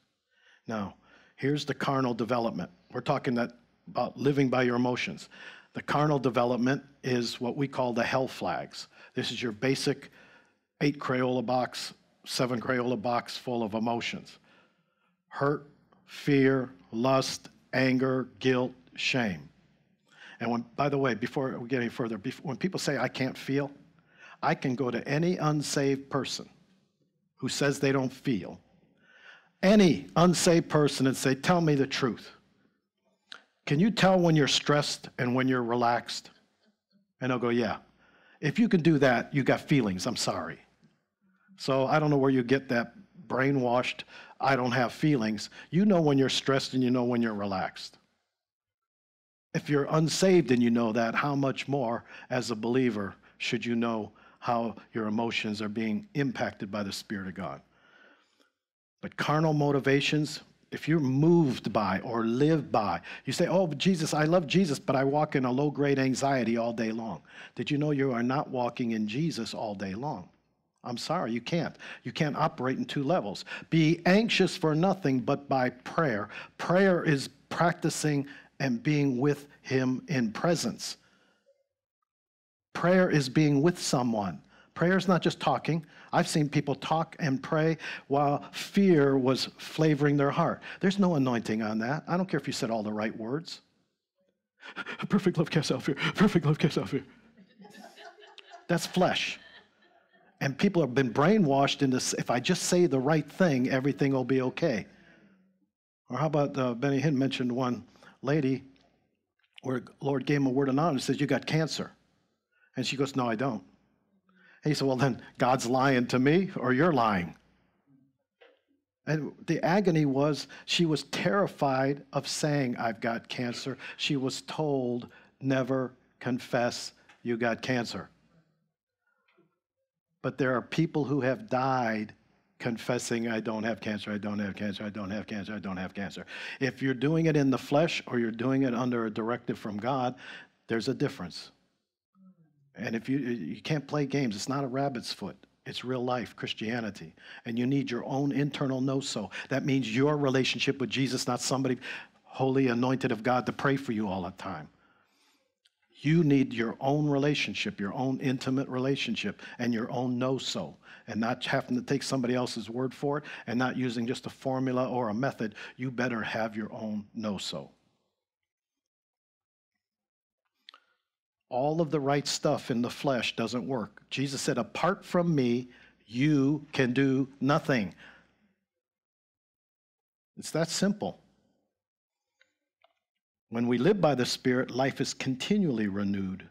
Now, here's the carnal development. We're talking that about living by your emotions. The carnal development is what we call the hell flags. This is your basic eight Crayola box, seven Crayola box full of emotions hurt, fear, lust, anger, guilt, shame. And when, by the way, before we get any further, before, when people say I can't feel, I can go to any unsaved person who says they don't feel, any unsaved person and say, Tell me the truth. Can you tell when you're stressed and when you're relaxed? And they'll go, Yeah. If you can do that, you got feelings. I'm sorry. So I don't know where you get that brainwashed I don't have feelings. You know when you're stressed and you know when you're relaxed. If you're unsaved and you know that, how much more as a believer should you know how your emotions are being impacted by the Spirit of God? But carnal motivations, if you're moved by or live by, you say, Oh, Jesus, I love Jesus, but I walk in a low grade anxiety all day long. Did you know you are not walking in Jesus all day long? I'm sorry, you can't. You can't operate in two levels. Be anxious for nothing but by prayer. Prayer is practicing and being with Him in presence. Prayer is being with someone. Prayer is not just talking. I've seen people talk and pray while fear was flavoring their heart. There's no anointing on that. I don't care if you said all the right words. Perfect love casts out fear. Perfect love casts out fear. That's flesh. And people have been brainwashed into if I just say the right thing, everything will be okay. Or how about uh, Benny Hinn mentioned one lady where Lord gave him a word of knowledge and says, You got cancer. And she goes, No, I don't. And he said, Well, then God's lying to me or you're lying. And the agony was she was terrified of saying, I've got cancer. She was told, Never confess you got cancer. But there are people who have died confessing, I don't have cancer, I don't have cancer, I don't have cancer, I don't have cancer. If you're doing it in the flesh or you're doing it under a directive from God, there's a difference. And if you you can't play games, it's not a rabbit's foot. It's real life Christianity. And you need your own internal know so. That means your relationship with Jesus, not somebody holy anointed of God to pray for you all the time. You need your own relationship, your own intimate relationship, and your own know so, and not having to take somebody else's word for it and not using just a formula or a method. You better have your own know so. All of the right stuff in the flesh doesn't work. Jesus said, Apart from me, you can do nothing. It's that simple. When we live by the Spirit, life is continually renewed.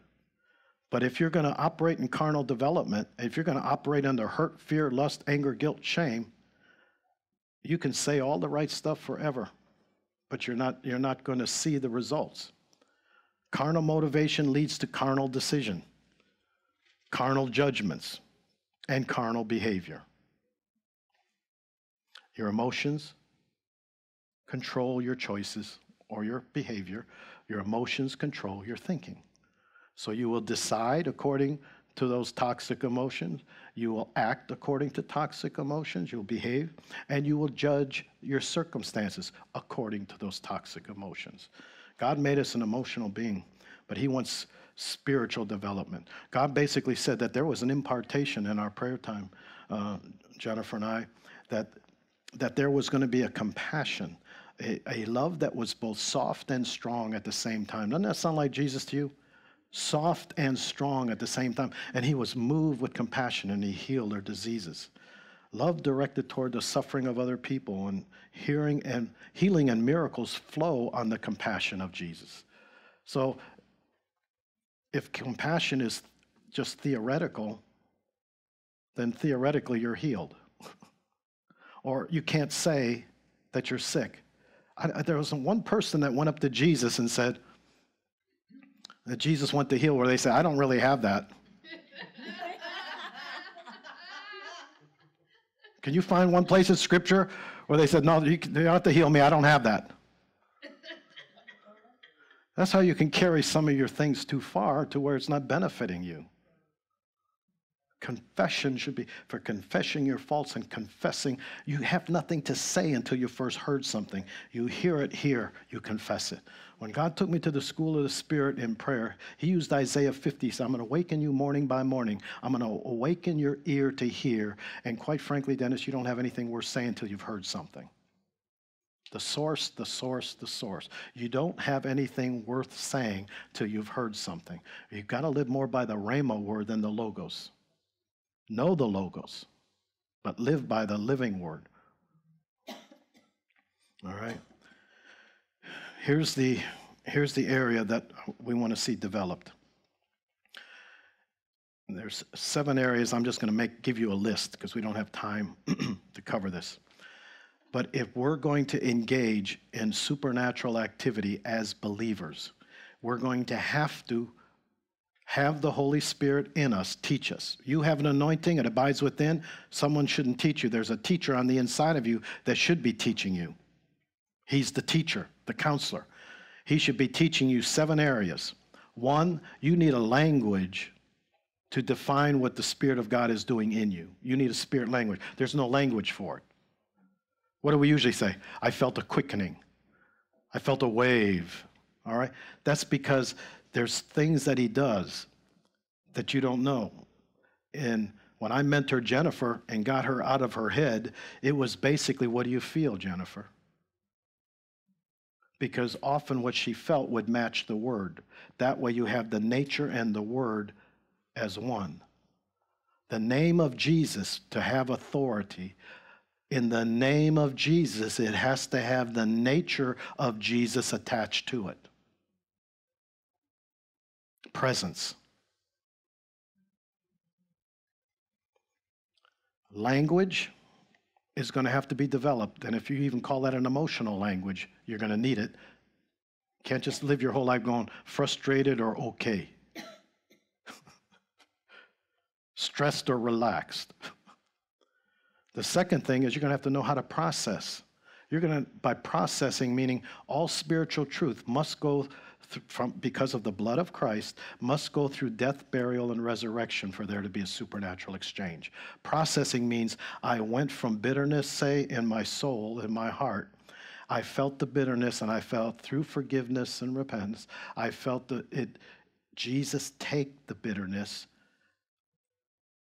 But if you're going to operate in carnal development, if you're going to operate under hurt, fear, lust, anger, guilt, shame, you can say all the right stuff forever, but you're not, you're not going to see the results. Carnal motivation leads to carnal decision, carnal judgments, and carnal behavior. Your emotions control your choices or your behavior, your emotions control your thinking. So you will decide according to those toxic emotions, you will act according to toxic emotions, you'll behave, and you will judge your circumstances according to those toxic emotions. God made us an emotional being, but He wants spiritual development. God basically said that there was an impartation in our prayer time, uh, Jennifer and I, that, that there was going to be a compassion a, love that was both soft and strong at the same time. Doesn't that sound like Jesus to you? soft and strong at the same time. And he was moved with compassion and he healed their diseases. Love directed toward the suffering of other people and hearing and healing and miracles flow on the compassion of Jesus. So if compassion is just theoretical, then theoretically you're healed. or you can't say that you're sick. I, there wasn't one person that went up to Jesus and said that Jesus went to heal, where they said, I don't really have that. Can you find one place in Scripture where they said, No, you, don't have to heal me, I don't have that? That's how you can carry some of your things too far to where it's not benefiting you. Confession should be for confessing your faults and confessing. You have nothing to say until you first heard something. You hear it here, you confess it. When God took me to the school of the Spirit in prayer, He used Isaiah 50. He said, I'm going to awaken you morning by morning. I'm going to awaken your ear to hear. And quite frankly, Dennis, you don't have anything worth saying until you've heard something. The source, the source, the source. You don't have anything worth saying till you've heard something. You've got to live more by the Rhema word than the Logos. Know the Logos, but live by the living word. All right. Here's the, here's the area that we want to see developed. There's seven areas. I'm just going to make give you a list because we don't have time to cover this. But if we're going to engage in supernatural activity as believers, we're going to have to have the Holy Spirit in us teach us. You have an anointing, it abides within. Someone shouldn't teach you. There's a teacher on the inside of you that should be teaching you. He's the teacher, the counselor. He should be teaching you seven areas. One, you need a language to define what the Spirit of God is doing in you. You need a spirit language. There's no language for it. What do we usually say? I felt a quickening. I felt a wave. All right? That's because there's things that he does that you don't know. And when I mentored Jennifer and got her out of her head, it was basically, What do you feel, Jennifer? Because often what she felt would match the word. That way you have the nature and the word as one. The name of Jesus to have authority. In the name of Jesus, it has to have the nature of Jesus attached to it presence. Language is going to have to be developed. And if you even call that an emotional language, you're going to need it. Can't just live your whole life going frustrated or okay, stressed or relaxed. The second thing is you're going to have to know how to process. You're going to, by processing, meaning all spiritual truth must go from, because of the blood of Christ must go through death, burial, and resurrection for there to be a supernatural exchange. Processing means I went from bitterness, say, in my soul, in my heart. I felt the bitterness and I felt through forgiveness and repentance, I felt that it, Jesus take the bitterness,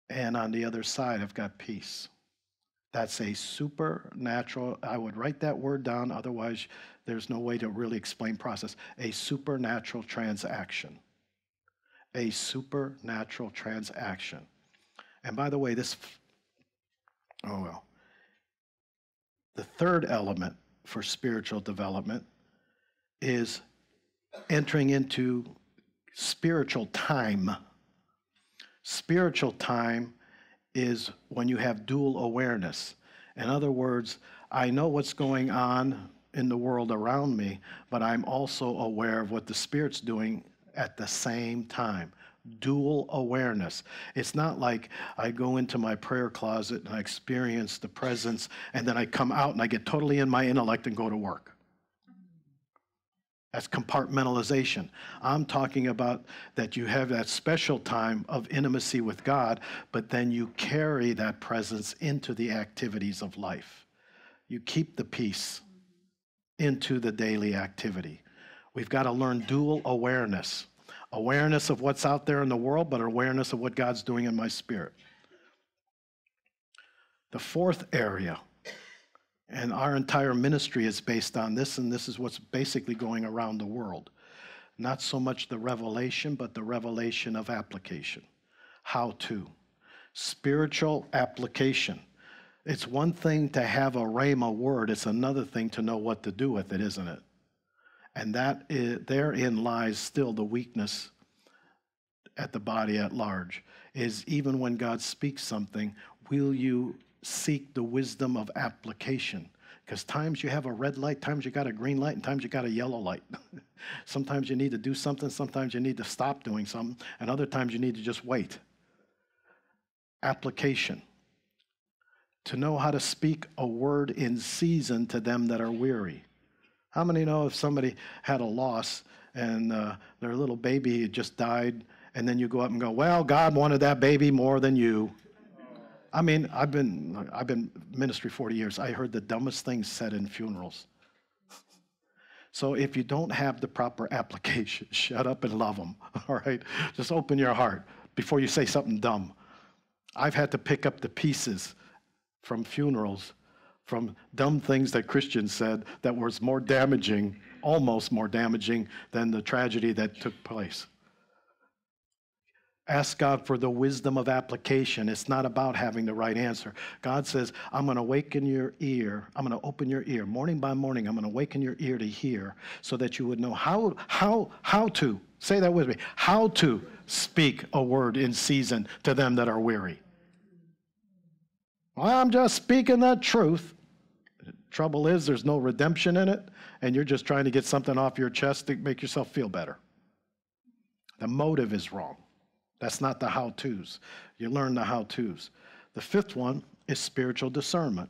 and on the other side, I've got peace. That's a supernatural, I would write that word down, otherwise, there's no way to really explain process. A supernatural transaction. A supernatural transaction. And by the way, this, oh well. The third element for spiritual development is entering into spiritual time. Spiritual time is when you have dual awareness. In other words, I know what's going on in the world around me, but I'm also aware of what the Spirit's doing at the same time. Dual awareness. It's not like I go into my prayer closet and I experience the presence, and then I come out and I get totally in my intellect and go to work. That's compartmentalization. I'm talking about that you have that special time of intimacy with God, but then you carry that presence into the activities of life. You keep the peace into the daily activity. We've got to learn dual awareness awareness of what's out there in the world, but awareness of what God's doing in my spirit. The fourth area, and our entire ministry is based on this, and this is what's basically going around the world. Not so much the revelation, but the revelation of application. How to. Spiritual application. It's one thing to have a rhema word, it's another thing to know what to do with it, isn't it? And that is, therein lies still the weakness at the body at large is even when God speaks something, will you seek the wisdom of application? Because times you have a red light, times you got a green light, and times you got a yellow light. sometimes you need to do something, sometimes you need to stop doing something, and other times you need to just wait. Application. To know how to speak a word in season to them that are weary. How many know if somebody had a loss and uh, their little baby just died and then you go up and go, well, God wanted that baby more than you. I mean, I've been I've been ministry 40 years. I heard the dumbest things said in funerals. So if you don't have the proper application, shut up and love them. All right, just open your heart before you say something dumb. I've had to pick up the pieces from funerals, from dumb things that Christians said that was more damaging, almost more damaging than the tragedy that took place. Ask God for the wisdom of application. It's not about having the right answer. God says, I'm going to awaken your ear. I'm going to open your ear. Morning by morning, I'm going to awaken your ear to hear so that you would know how, how, how to, say that with me, how to speak a word in season to them that are weary. I'm just speaking the truth. The trouble is, there's no redemption in it, and you're just trying to get something off your chest to make yourself feel better. The motive is wrong. That's not the how to's. You learn the how to's. The fifth one is spiritual discernment.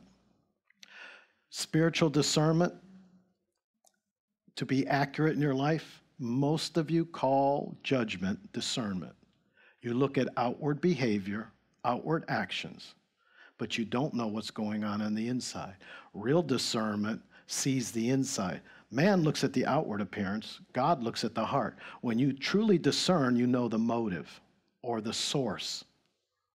Spiritual discernment, to be accurate in your life, most of you call judgment discernment. You look at outward behavior, outward actions, but you don't know what's going on on the inside. Real discernment sees the inside. Man looks at the outward appearance, God looks at the heart. When you truly discern, you know the motive or the source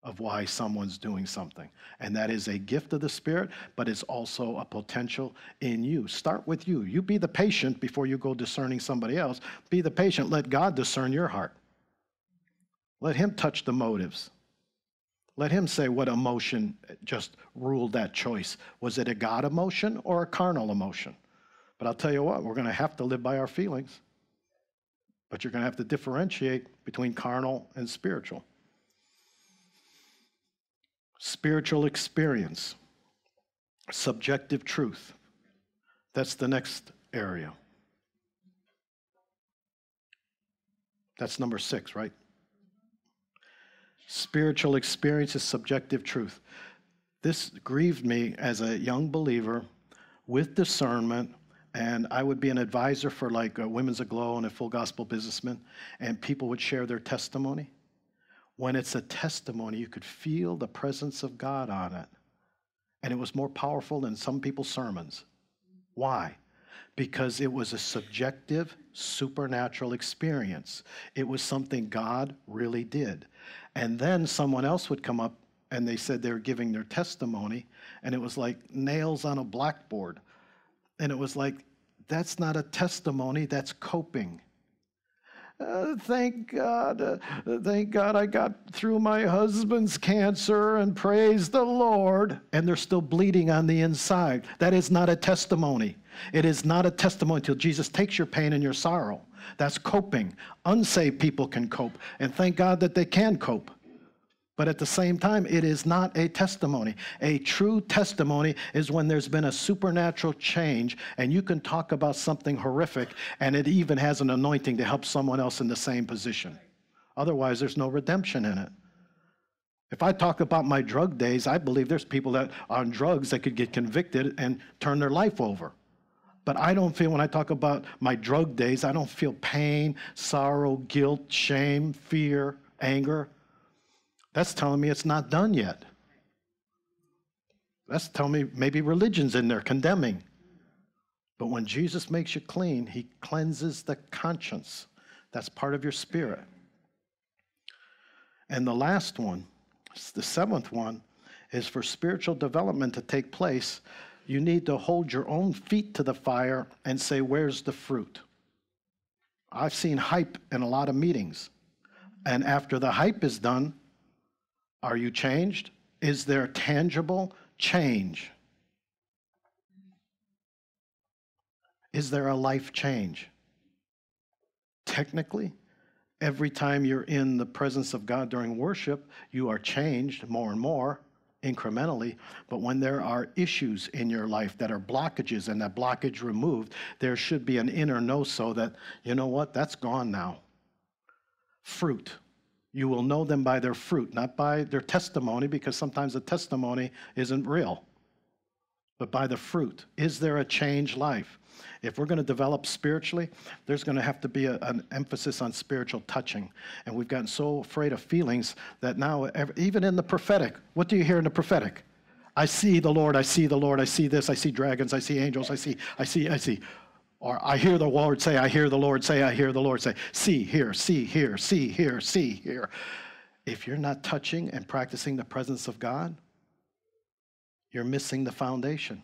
of why someone's doing something. And that is a gift of the Spirit, but it's also a potential in you. Start with you. You be the patient before you go discerning somebody else. Be the patient. Let God discern your heart. Let Him touch the motives. Let Him say what emotion just ruled that choice. Was it a God emotion or a carnal emotion? But I'll tell you what, we're going to have to live by our feelings. But you're going to have to differentiate between carnal and spiritual. Spiritual experience, subjective truth. That's the next area. That's number six, right? Spiritual experience is subjective truth. This grieved me as a young believer with discernment and I would be an advisor for like uh, Women's Aglow and a full gospel businessman, and people would share their testimony. When it's a testimony, you could feel the presence of God on it. And it was more powerful than some people's sermons. Why? Because it was a subjective, supernatural experience. It was something God really did. And then someone else would come up and they said they were giving their testimony, and it was like nails on a blackboard and it was like, that's not a testimony, that's coping. Uh, thank God, uh, thank God I got through my husband's cancer and praise the Lord. And they're still bleeding on the inside. That is not a testimony. It is not a testimony until Jesus takes your pain and your sorrow. That's coping. Unsaved people can cope. And thank God that they can cope. But at the same time, it is not a testimony. A true testimony is when there's been a supernatural change and you can talk about something horrific and it even has an anointing to help someone else in the same position. Otherwise, there's no redemption in it. If I talk about my drug days, I believe there's people that are on drugs that could get convicted and turn their life over. But I don't feel, when I talk about my drug days, I don't feel pain, sorrow, guilt, shame, fear, anger. That's telling me it's not done yet. That's telling me maybe religion's in there condemning. But when Jesus makes you clean, he cleanses the conscience. That's part of your spirit. And the last one, the seventh one, is for spiritual development to take place, you need to hold your own feet to the fire and say, Where's the fruit? I've seen hype in a lot of meetings. And after the hype is done, are you changed? Is there tangible change? Is there a life change? Technically, every time you're in the presence of God during worship, you are changed more and more incrementally. But when there are issues in your life that are blockages and that blockage removed, there should be an inner know so that, you know what, that's gone now. Fruit. You will know them by their fruit, not by their testimony, because sometimes the testimony isn't real, but by the fruit. Is there a changed life? If we're going to develop spiritually, there's going to have to be a, an emphasis on spiritual touching. And we've gotten so afraid of feelings that now, even in the prophetic, what do you hear in the prophetic? I see the Lord, I see the Lord, I see this, I see dragons, I see angels, I see, I see, I see. Or I hear the Lord say, I hear the Lord say, I hear the Lord say, see here, see here, see here, see here. If you're not touching and practicing the presence of God, you're missing the foundation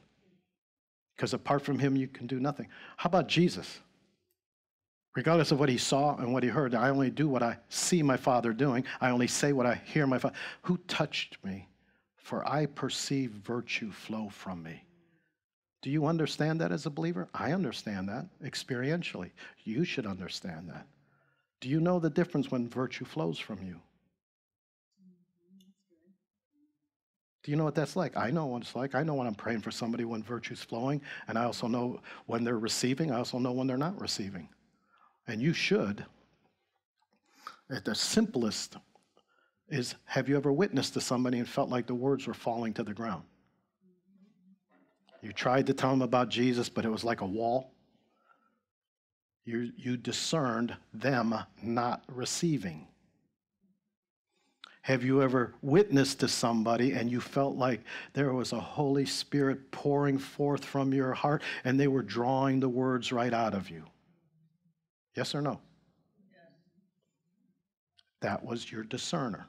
because apart from him, you can do nothing. How about Jesus? Regardless of what he saw and what he heard, I only do what I see my Father doing. I only say what I hear my Father. Who touched me? For I perceive virtue flow from me. Do you understand that as a believer? I understand that experientially. You should understand that. Do you know the difference when virtue flows from you? Do you know what that's like? I know what it's like. I know when I'm praying for somebody when virtue's flowing, and I also know when they're receiving. I also know when they're not receiving. And you should. At the simplest is have you ever witnessed to somebody and felt like the words were falling to the ground? You tried to tell them about Jesus, but it was like a wall. You, you discerned them not receiving. Have you ever witnessed to somebody and you felt like there was a Holy Spirit pouring forth from your heart and they were drawing the words right out of you? Yes or no? Yes. That was your discerner.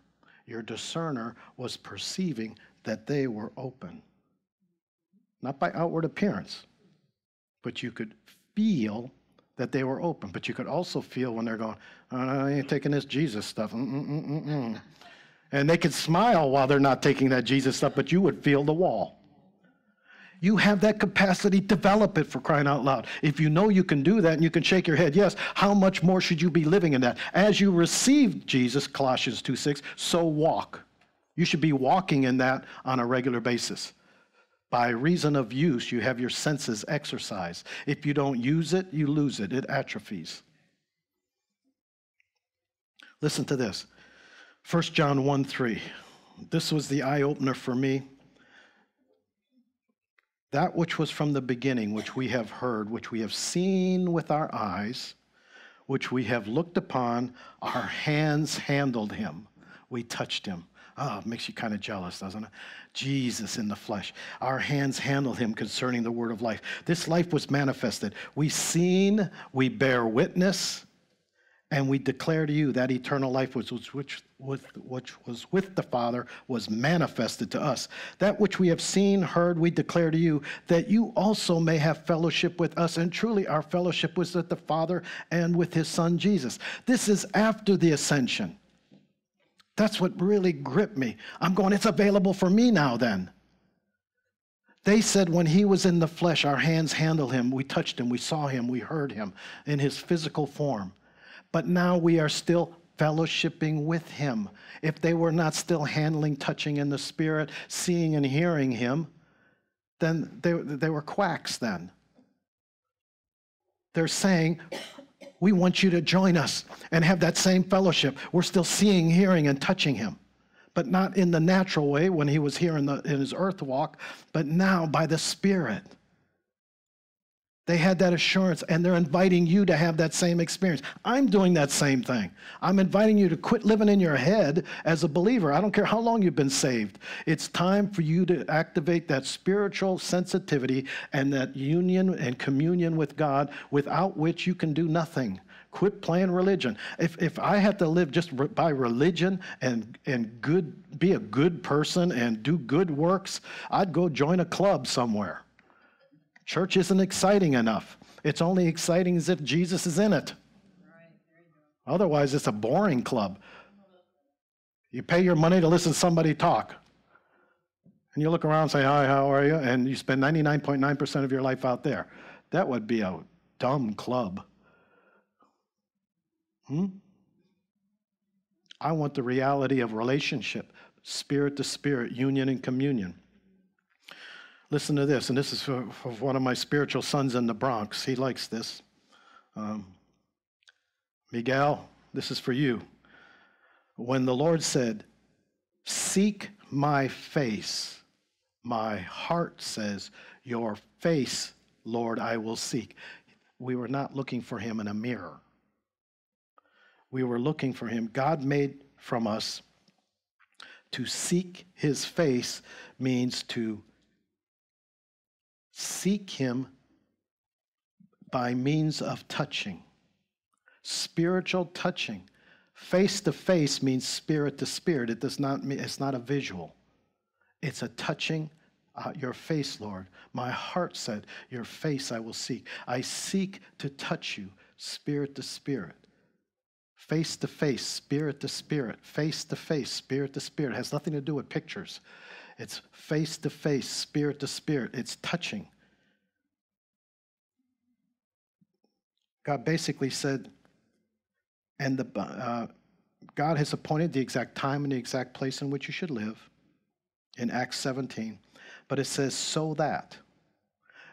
Your discerner was perceiving that they were open. Not by outward appearance, but you could feel that they were open. But you could also feel when they're going, oh, I ain't taking this Jesus stuff. Mm-mm-mm-mm. And they could smile while they're not taking that Jesus stuff, but you would feel the wall. You have that capacity, develop it for crying out loud. If you know you can do that and you can shake your head, yes, how much more should you be living in that? As you receive Jesus, Colossians 2 6, so walk. You should be walking in that on a regular basis. By reason of use, you have your senses exercised. If you don't use it, you lose it, it atrophies. Listen to this 1 John 1 3. This was the eye opener for me. That which was from the beginning, which we have heard, which we have seen with our eyes, which we have looked upon, our hands handled him. We touched him. Oh, it makes you kind of jealous, doesn't it? Jesus in the flesh. Our hands handled him concerning the word of life. This life was manifested. We seen, we bear witness, and we declare to you that eternal life which was, which, with, which was with the Father was manifested to us. That which we have seen, heard, we declare to you, that you also may have fellowship with us. And truly, our fellowship was with the Father and with his Son Jesus. This is after the ascension. That's what really gripped me. I'm going, it's available for me now then. They said when he was in the flesh, our hands handled him, we touched him, we saw him, we heard him in his physical form but now we are still fellowshipping with him. If they were not still handling, touching in the spirit, seeing and hearing him, then they, they were quacks then. They're saying, we want you to join us and have that same fellowship. We're still seeing, hearing, and touching him, but not in the natural way when he was here in, the, in his earth walk, but now by the Spirit. They had that assurance, and they're inviting you to have that same experience. I'm doing that same thing. I'm inviting you to quit living in your head as a believer. I don't care how long you've been saved. It's time for you to activate that spiritual sensitivity and that union and communion with God without which you can do nothing. Quit playing religion. If, if I had to live just by religion and, and good, be a good person and do good works, I'd go join a club somewhere. Church isn't exciting enough. It's only exciting as if Jesus is in it. Otherwise, it's a boring club. You pay your money to listen to somebody talk. And you look around and say, Hi, how are you? And you spend 99.9% of your life out there. That would be a dumb club. Hmm? I want the reality of relationship, spirit to spirit, union and communion. Listen to this, and this is for, one of my spiritual sons in the Bronx. He likes this. Um, Miguel, this is for you. When the Lord said, Seek my face, my heart says, Your face, Lord, I will seek. We were not looking for him in a mirror. We were looking for him. God made from us to seek his face means to seek him by means of touching. Spiritual touching. Face to face means spirit to spirit. It does not mean, it's not a visual. It's a touching uh, your face, Lord. My heart said, Your face I will seek. I seek to touch you, spirit to spirit. Face to face, spirit to spirit. Face to face, spirit to spirit. It has nothing to do with pictures. It's face to face, spirit to spirit. It's touching. God basically said, and the, uh, God has appointed the exact time and the exact place in which you should live in Acts 17. But it says, so that.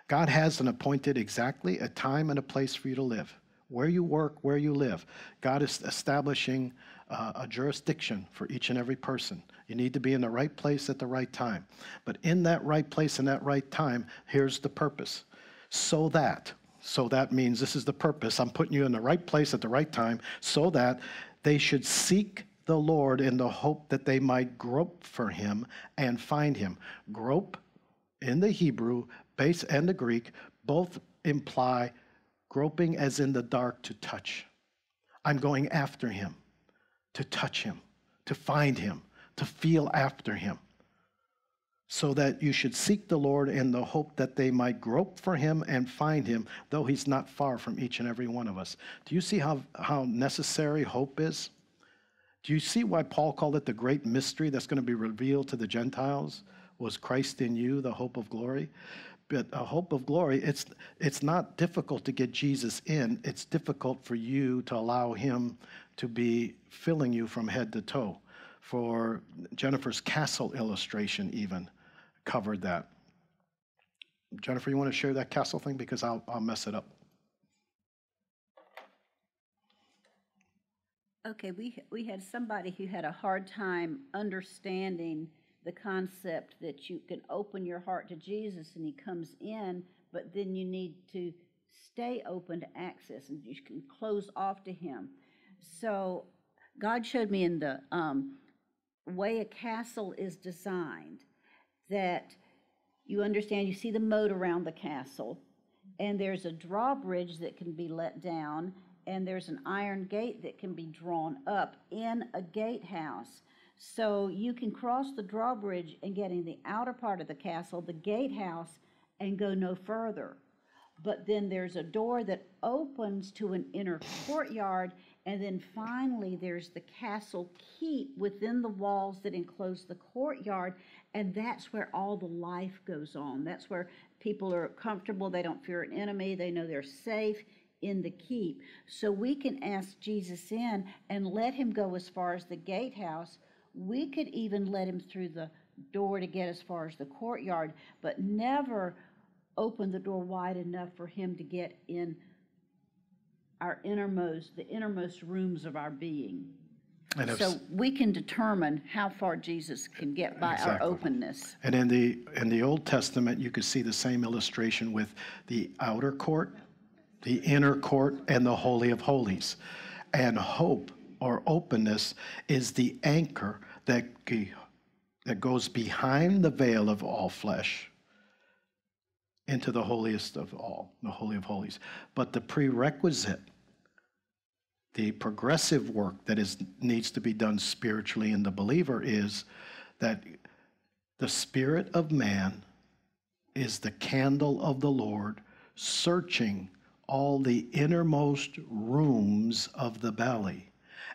God has an appointed exactly a time and a place for you to live. Where you work, where you live. God is establishing uh, a jurisdiction for each and every person. You need to be in the right place at the right time. But in that right place and that right time, here's the purpose. So that, so that means this is the purpose. I'm putting you in the right place at the right time so that they should seek the Lord in the hope that they might grope for him and find him. Grope in the Hebrew base and the Greek both imply groping as in the dark to touch. I'm going after him, to touch him, to find him, to feel after him so that you should seek the Lord in the hope that they might grope for him and find him, though he's not far from each and every one of us. Do you see how, how necessary hope is? Do you see why Paul called it the great mystery that's going to be revealed to the Gentiles? Was Christ in you, the hope of glory? But a hope of glory, it's, it's not difficult to get Jesus in. It's difficult for you to allow him to be filling you from head to toe. For Jennifer's castle illustration, even covered that. Jennifer, you want to share that castle thing? Because I'll, I'll mess it up. Okay, we, we had somebody who had a hard time understanding the concept that you can open your heart to Jesus and he comes in, but then you need to stay open to access and you can close off to him. So God showed me in the um, way a castle is designed that you understand, you see the moat around the castle, and there's a drawbridge that can be let down, and there's an iron gate that can be drawn up in a gatehouse. So you can cross the drawbridge and get in the outer part of the castle, the gatehouse, and go no further. But then there's a door that opens to an inner courtyard, and then finally there's the castle keep within the walls that enclose the courtyard, and that's where all the life goes on. That's where people are comfortable. They don't fear an enemy. They know they're safe in the keep. So we can ask Jesus in and let him go as far as the gatehouse. We could even let him through the door to get as far as the courtyard, but never open the door wide enough for him to get in our innermost, the innermost rooms of our being. And if- So we can determine how far Jesus can get by our openness. And in the, in the Old Testament, you could see the same illustration with the outer court, the inner court, and the Holy of Holies. And hope or openness is the anchor that, that goes behind the veil of all flesh into the holiest of all, the Holy of Holies. But the prerequisite, the progressive work that is, needs to be done spiritually in the believer is that the Spirit of man is the candle of the Lord, searching all the innermost rooms of the belly.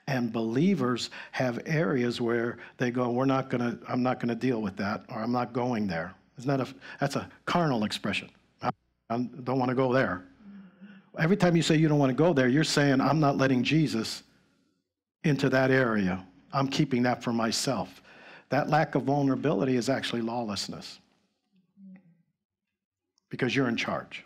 And believers have areas where they go, We're not gonna, I'm not gonna deal with that, or I'm not going there. Isn't that a, that's a carnal expression. I don't want to go there. Every time you say you don't want to go there, you're saying, I'm not letting Jesus into that area. I'm keeping that for myself. That lack of vulnerability is actually lawlessness because you're in charge.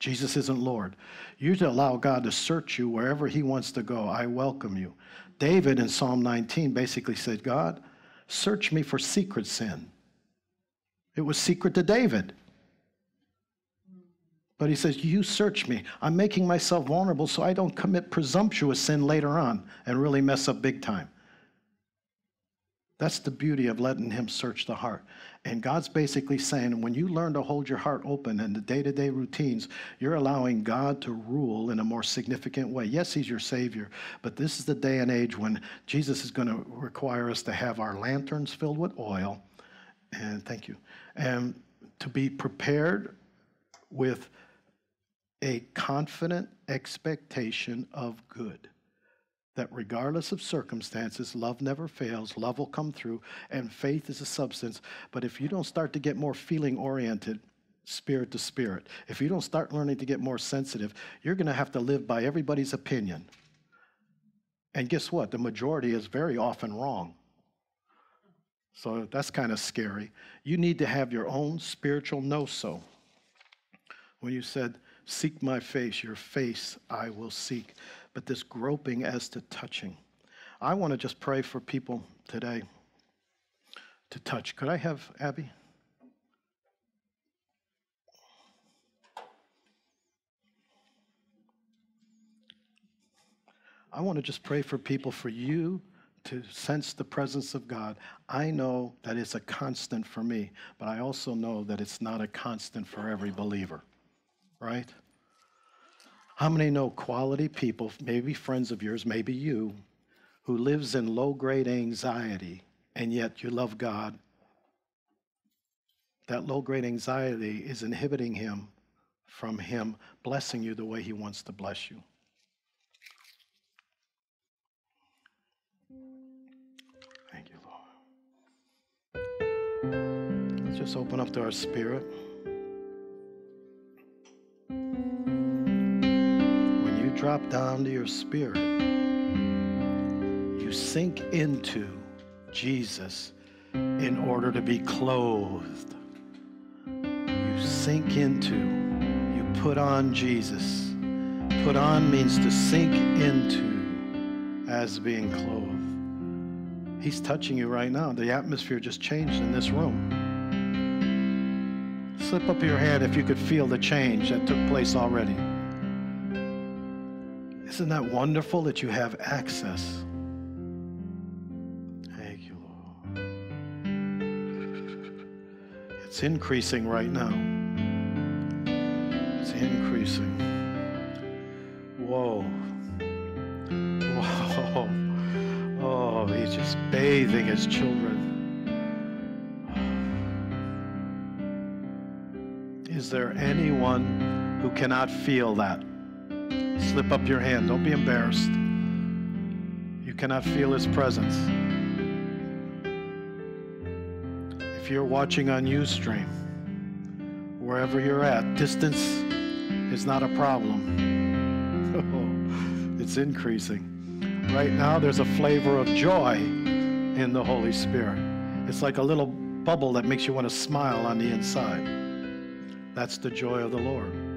Jesus isn't Lord. You to allow God to search you wherever He wants to go. I welcome you. David in Psalm 19 basically said, God, search me for secret sin. It was secret to David. But he says, You search me. I'm making myself vulnerable so I don't commit presumptuous sin later on and really mess up big time. That's the beauty of letting Him search the heart. And God's basically saying, when you learn to hold your heart open in the day to day routines, you're allowing God to rule in a more significant way. Yes, He's your Savior, but this is the day and age when Jesus is going to require us to have our lanterns filled with oil. And thank you. And to be prepared with a confident expectation of good that regardless of circumstances, love never fails, love will come through, and faith is a substance. But if you don't start to get more feeling oriented, spirit to spirit, if you don't start learning to get more sensitive, you're going to have to live by everybody's opinion. And guess what? The majority is very often wrong. So that's kind of scary. You need to have your own spiritual no so. When you said, Seek my face, your face I will seek but this groping as to touching. I want to just pray for people today to touch. Could I have Abby? I want to just pray for people, for you to sense the presence of God. I know that it's a constant for me, but I also know that it's not a constant for every believer, right? How many know quality people, maybe friends of yours, maybe you, who lives in low grade anxiety and yet you love God? That low grade anxiety is inhibiting him from him blessing you the way he wants to bless you. Thank you, Lord. Let's just open up to our spirit. Drop down to your spirit, you sink into Jesus in order to be clothed. You sink into, you put on Jesus. Put on means to sink into as being clothed. He's touching you right now. The atmosphere just changed in this room. Slip up your hand if you could feel the change that took place already. Isn't that wonderful that you have access? Thank you, Lord. It's increasing right now. It's increasing. Whoa. Whoa. Oh, he's just bathing his children. Is there anyone who cannot feel that? Slip up your hand. Don't be embarrassed. You cannot feel His presence. If you're watching on Ustream, wherever you're at, distance is not a problem. it's increasing. Right now, there's a flavor of joy in the Holy Spirit. It's like a little bubble that makes you want to smile on the inside. That's the joy of the Lord.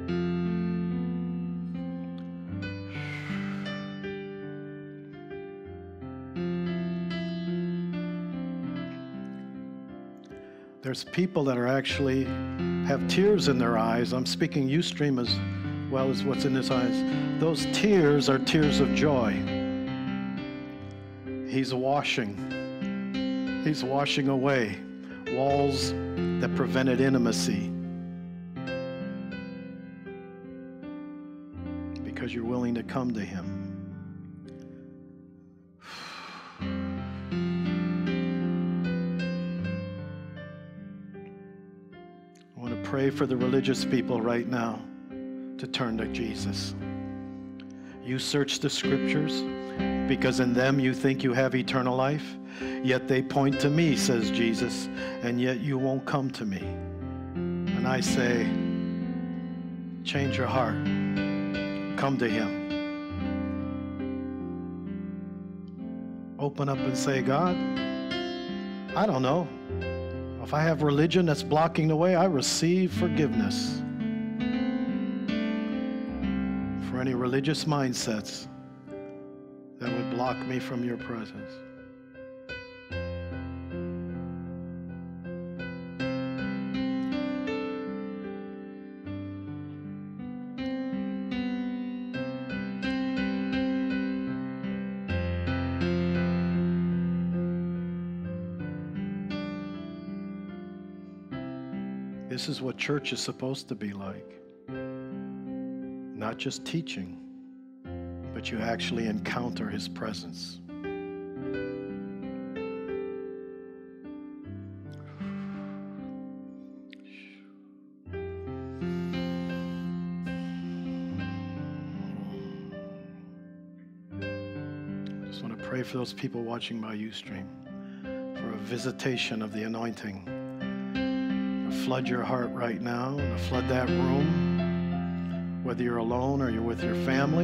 There's people that are actually have tears in their eyes. I'm speaking Ustream as well as what's in his eyes. Those tears are tears of joy. He's washing. He's washing away walls that prevented intimacy. Because you're willing to come to him. Pray for the religious people right now to turn to Jesus. You search the scriptures because in them you think you have eternal life. Yet they point to me, says Jesus, and yet you won't come to me. And I say, change your heart. Come to Him. Open up and say, God, I don't know. If I have religion that's blocking the way, I receive forgiveness for any religious mindsets that would block me from your presence. This is what church is supposed to be like. Not just teaching, but you actually encounter His presence. I just want to pray for those people watching by Ustream for a visitation of the anointing flood your heart right now, to flood that room, whether you're alone or you're with your family.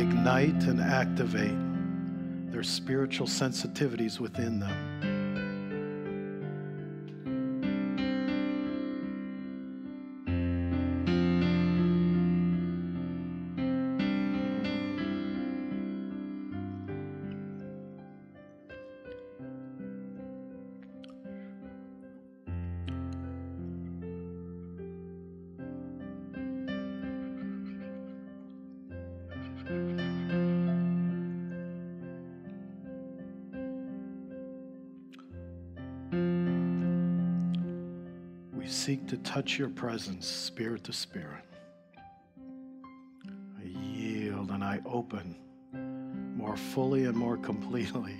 Ignite and activate their spiritual sensitivities within them. Touch your presence, spirit to spirit. I yield and I open more fully and more completely.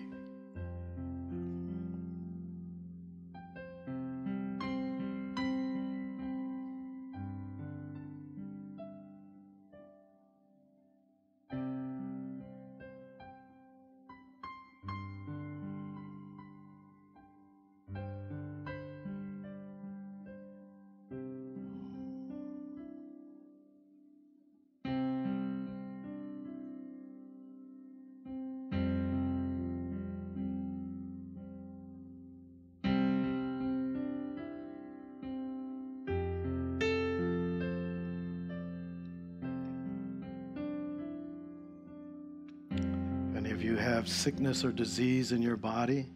Sickness or disease in your body,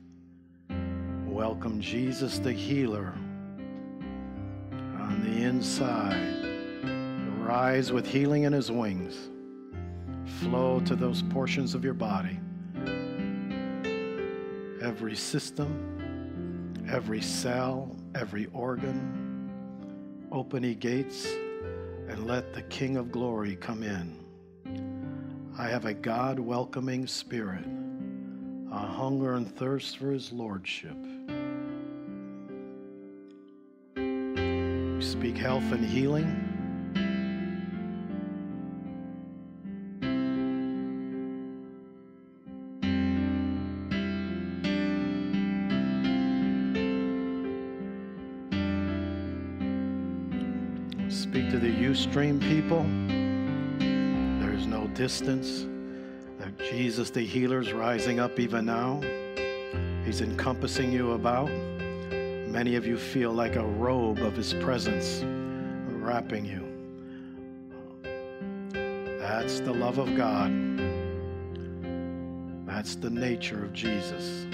welcome Jesus the healer on the inside. Rise with healing in his wings. Flow to those portions of your body. Every system, every cell, every organ. Open ye gates and let the King of glory come in. I have a God welcoming spirit, a hunger and thirst for his lordship. We speak health and healing. Speak to the Ustream people. There's no distance. Jesus the healer is rising up even now. He's encompassing you about. Many of you feel like a robe of his presence wrapping you. That's the love of God. That's the nature of Jesus.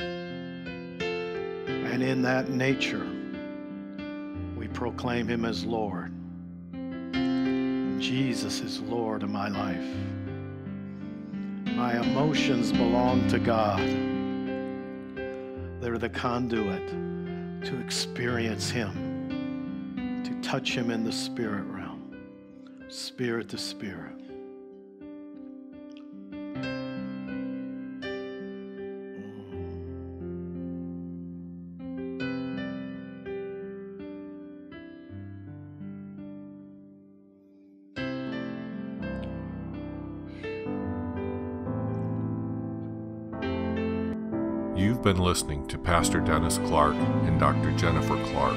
And in that nature, we proclaim him as Lord. Jesus is Lord of my life. My emotions belong to God. They're the conduit to experience Him, to touch Him in the spirit realm, spirit to spirit. Been listening to Pastor Dennis Clark and Dr. Jennifer Clark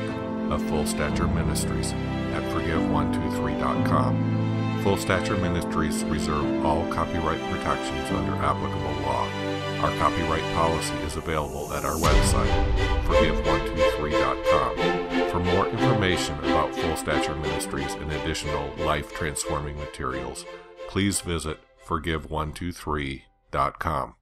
of Full Stature Ministries at Forgive123.com. Full Stature Ministries reserve all copyright protections under applicable law. Our copyright policy is available at our website, Forgive123.com. For more information about Full Stature Ministries and additional life transforming materials, please visit Forgive123.com.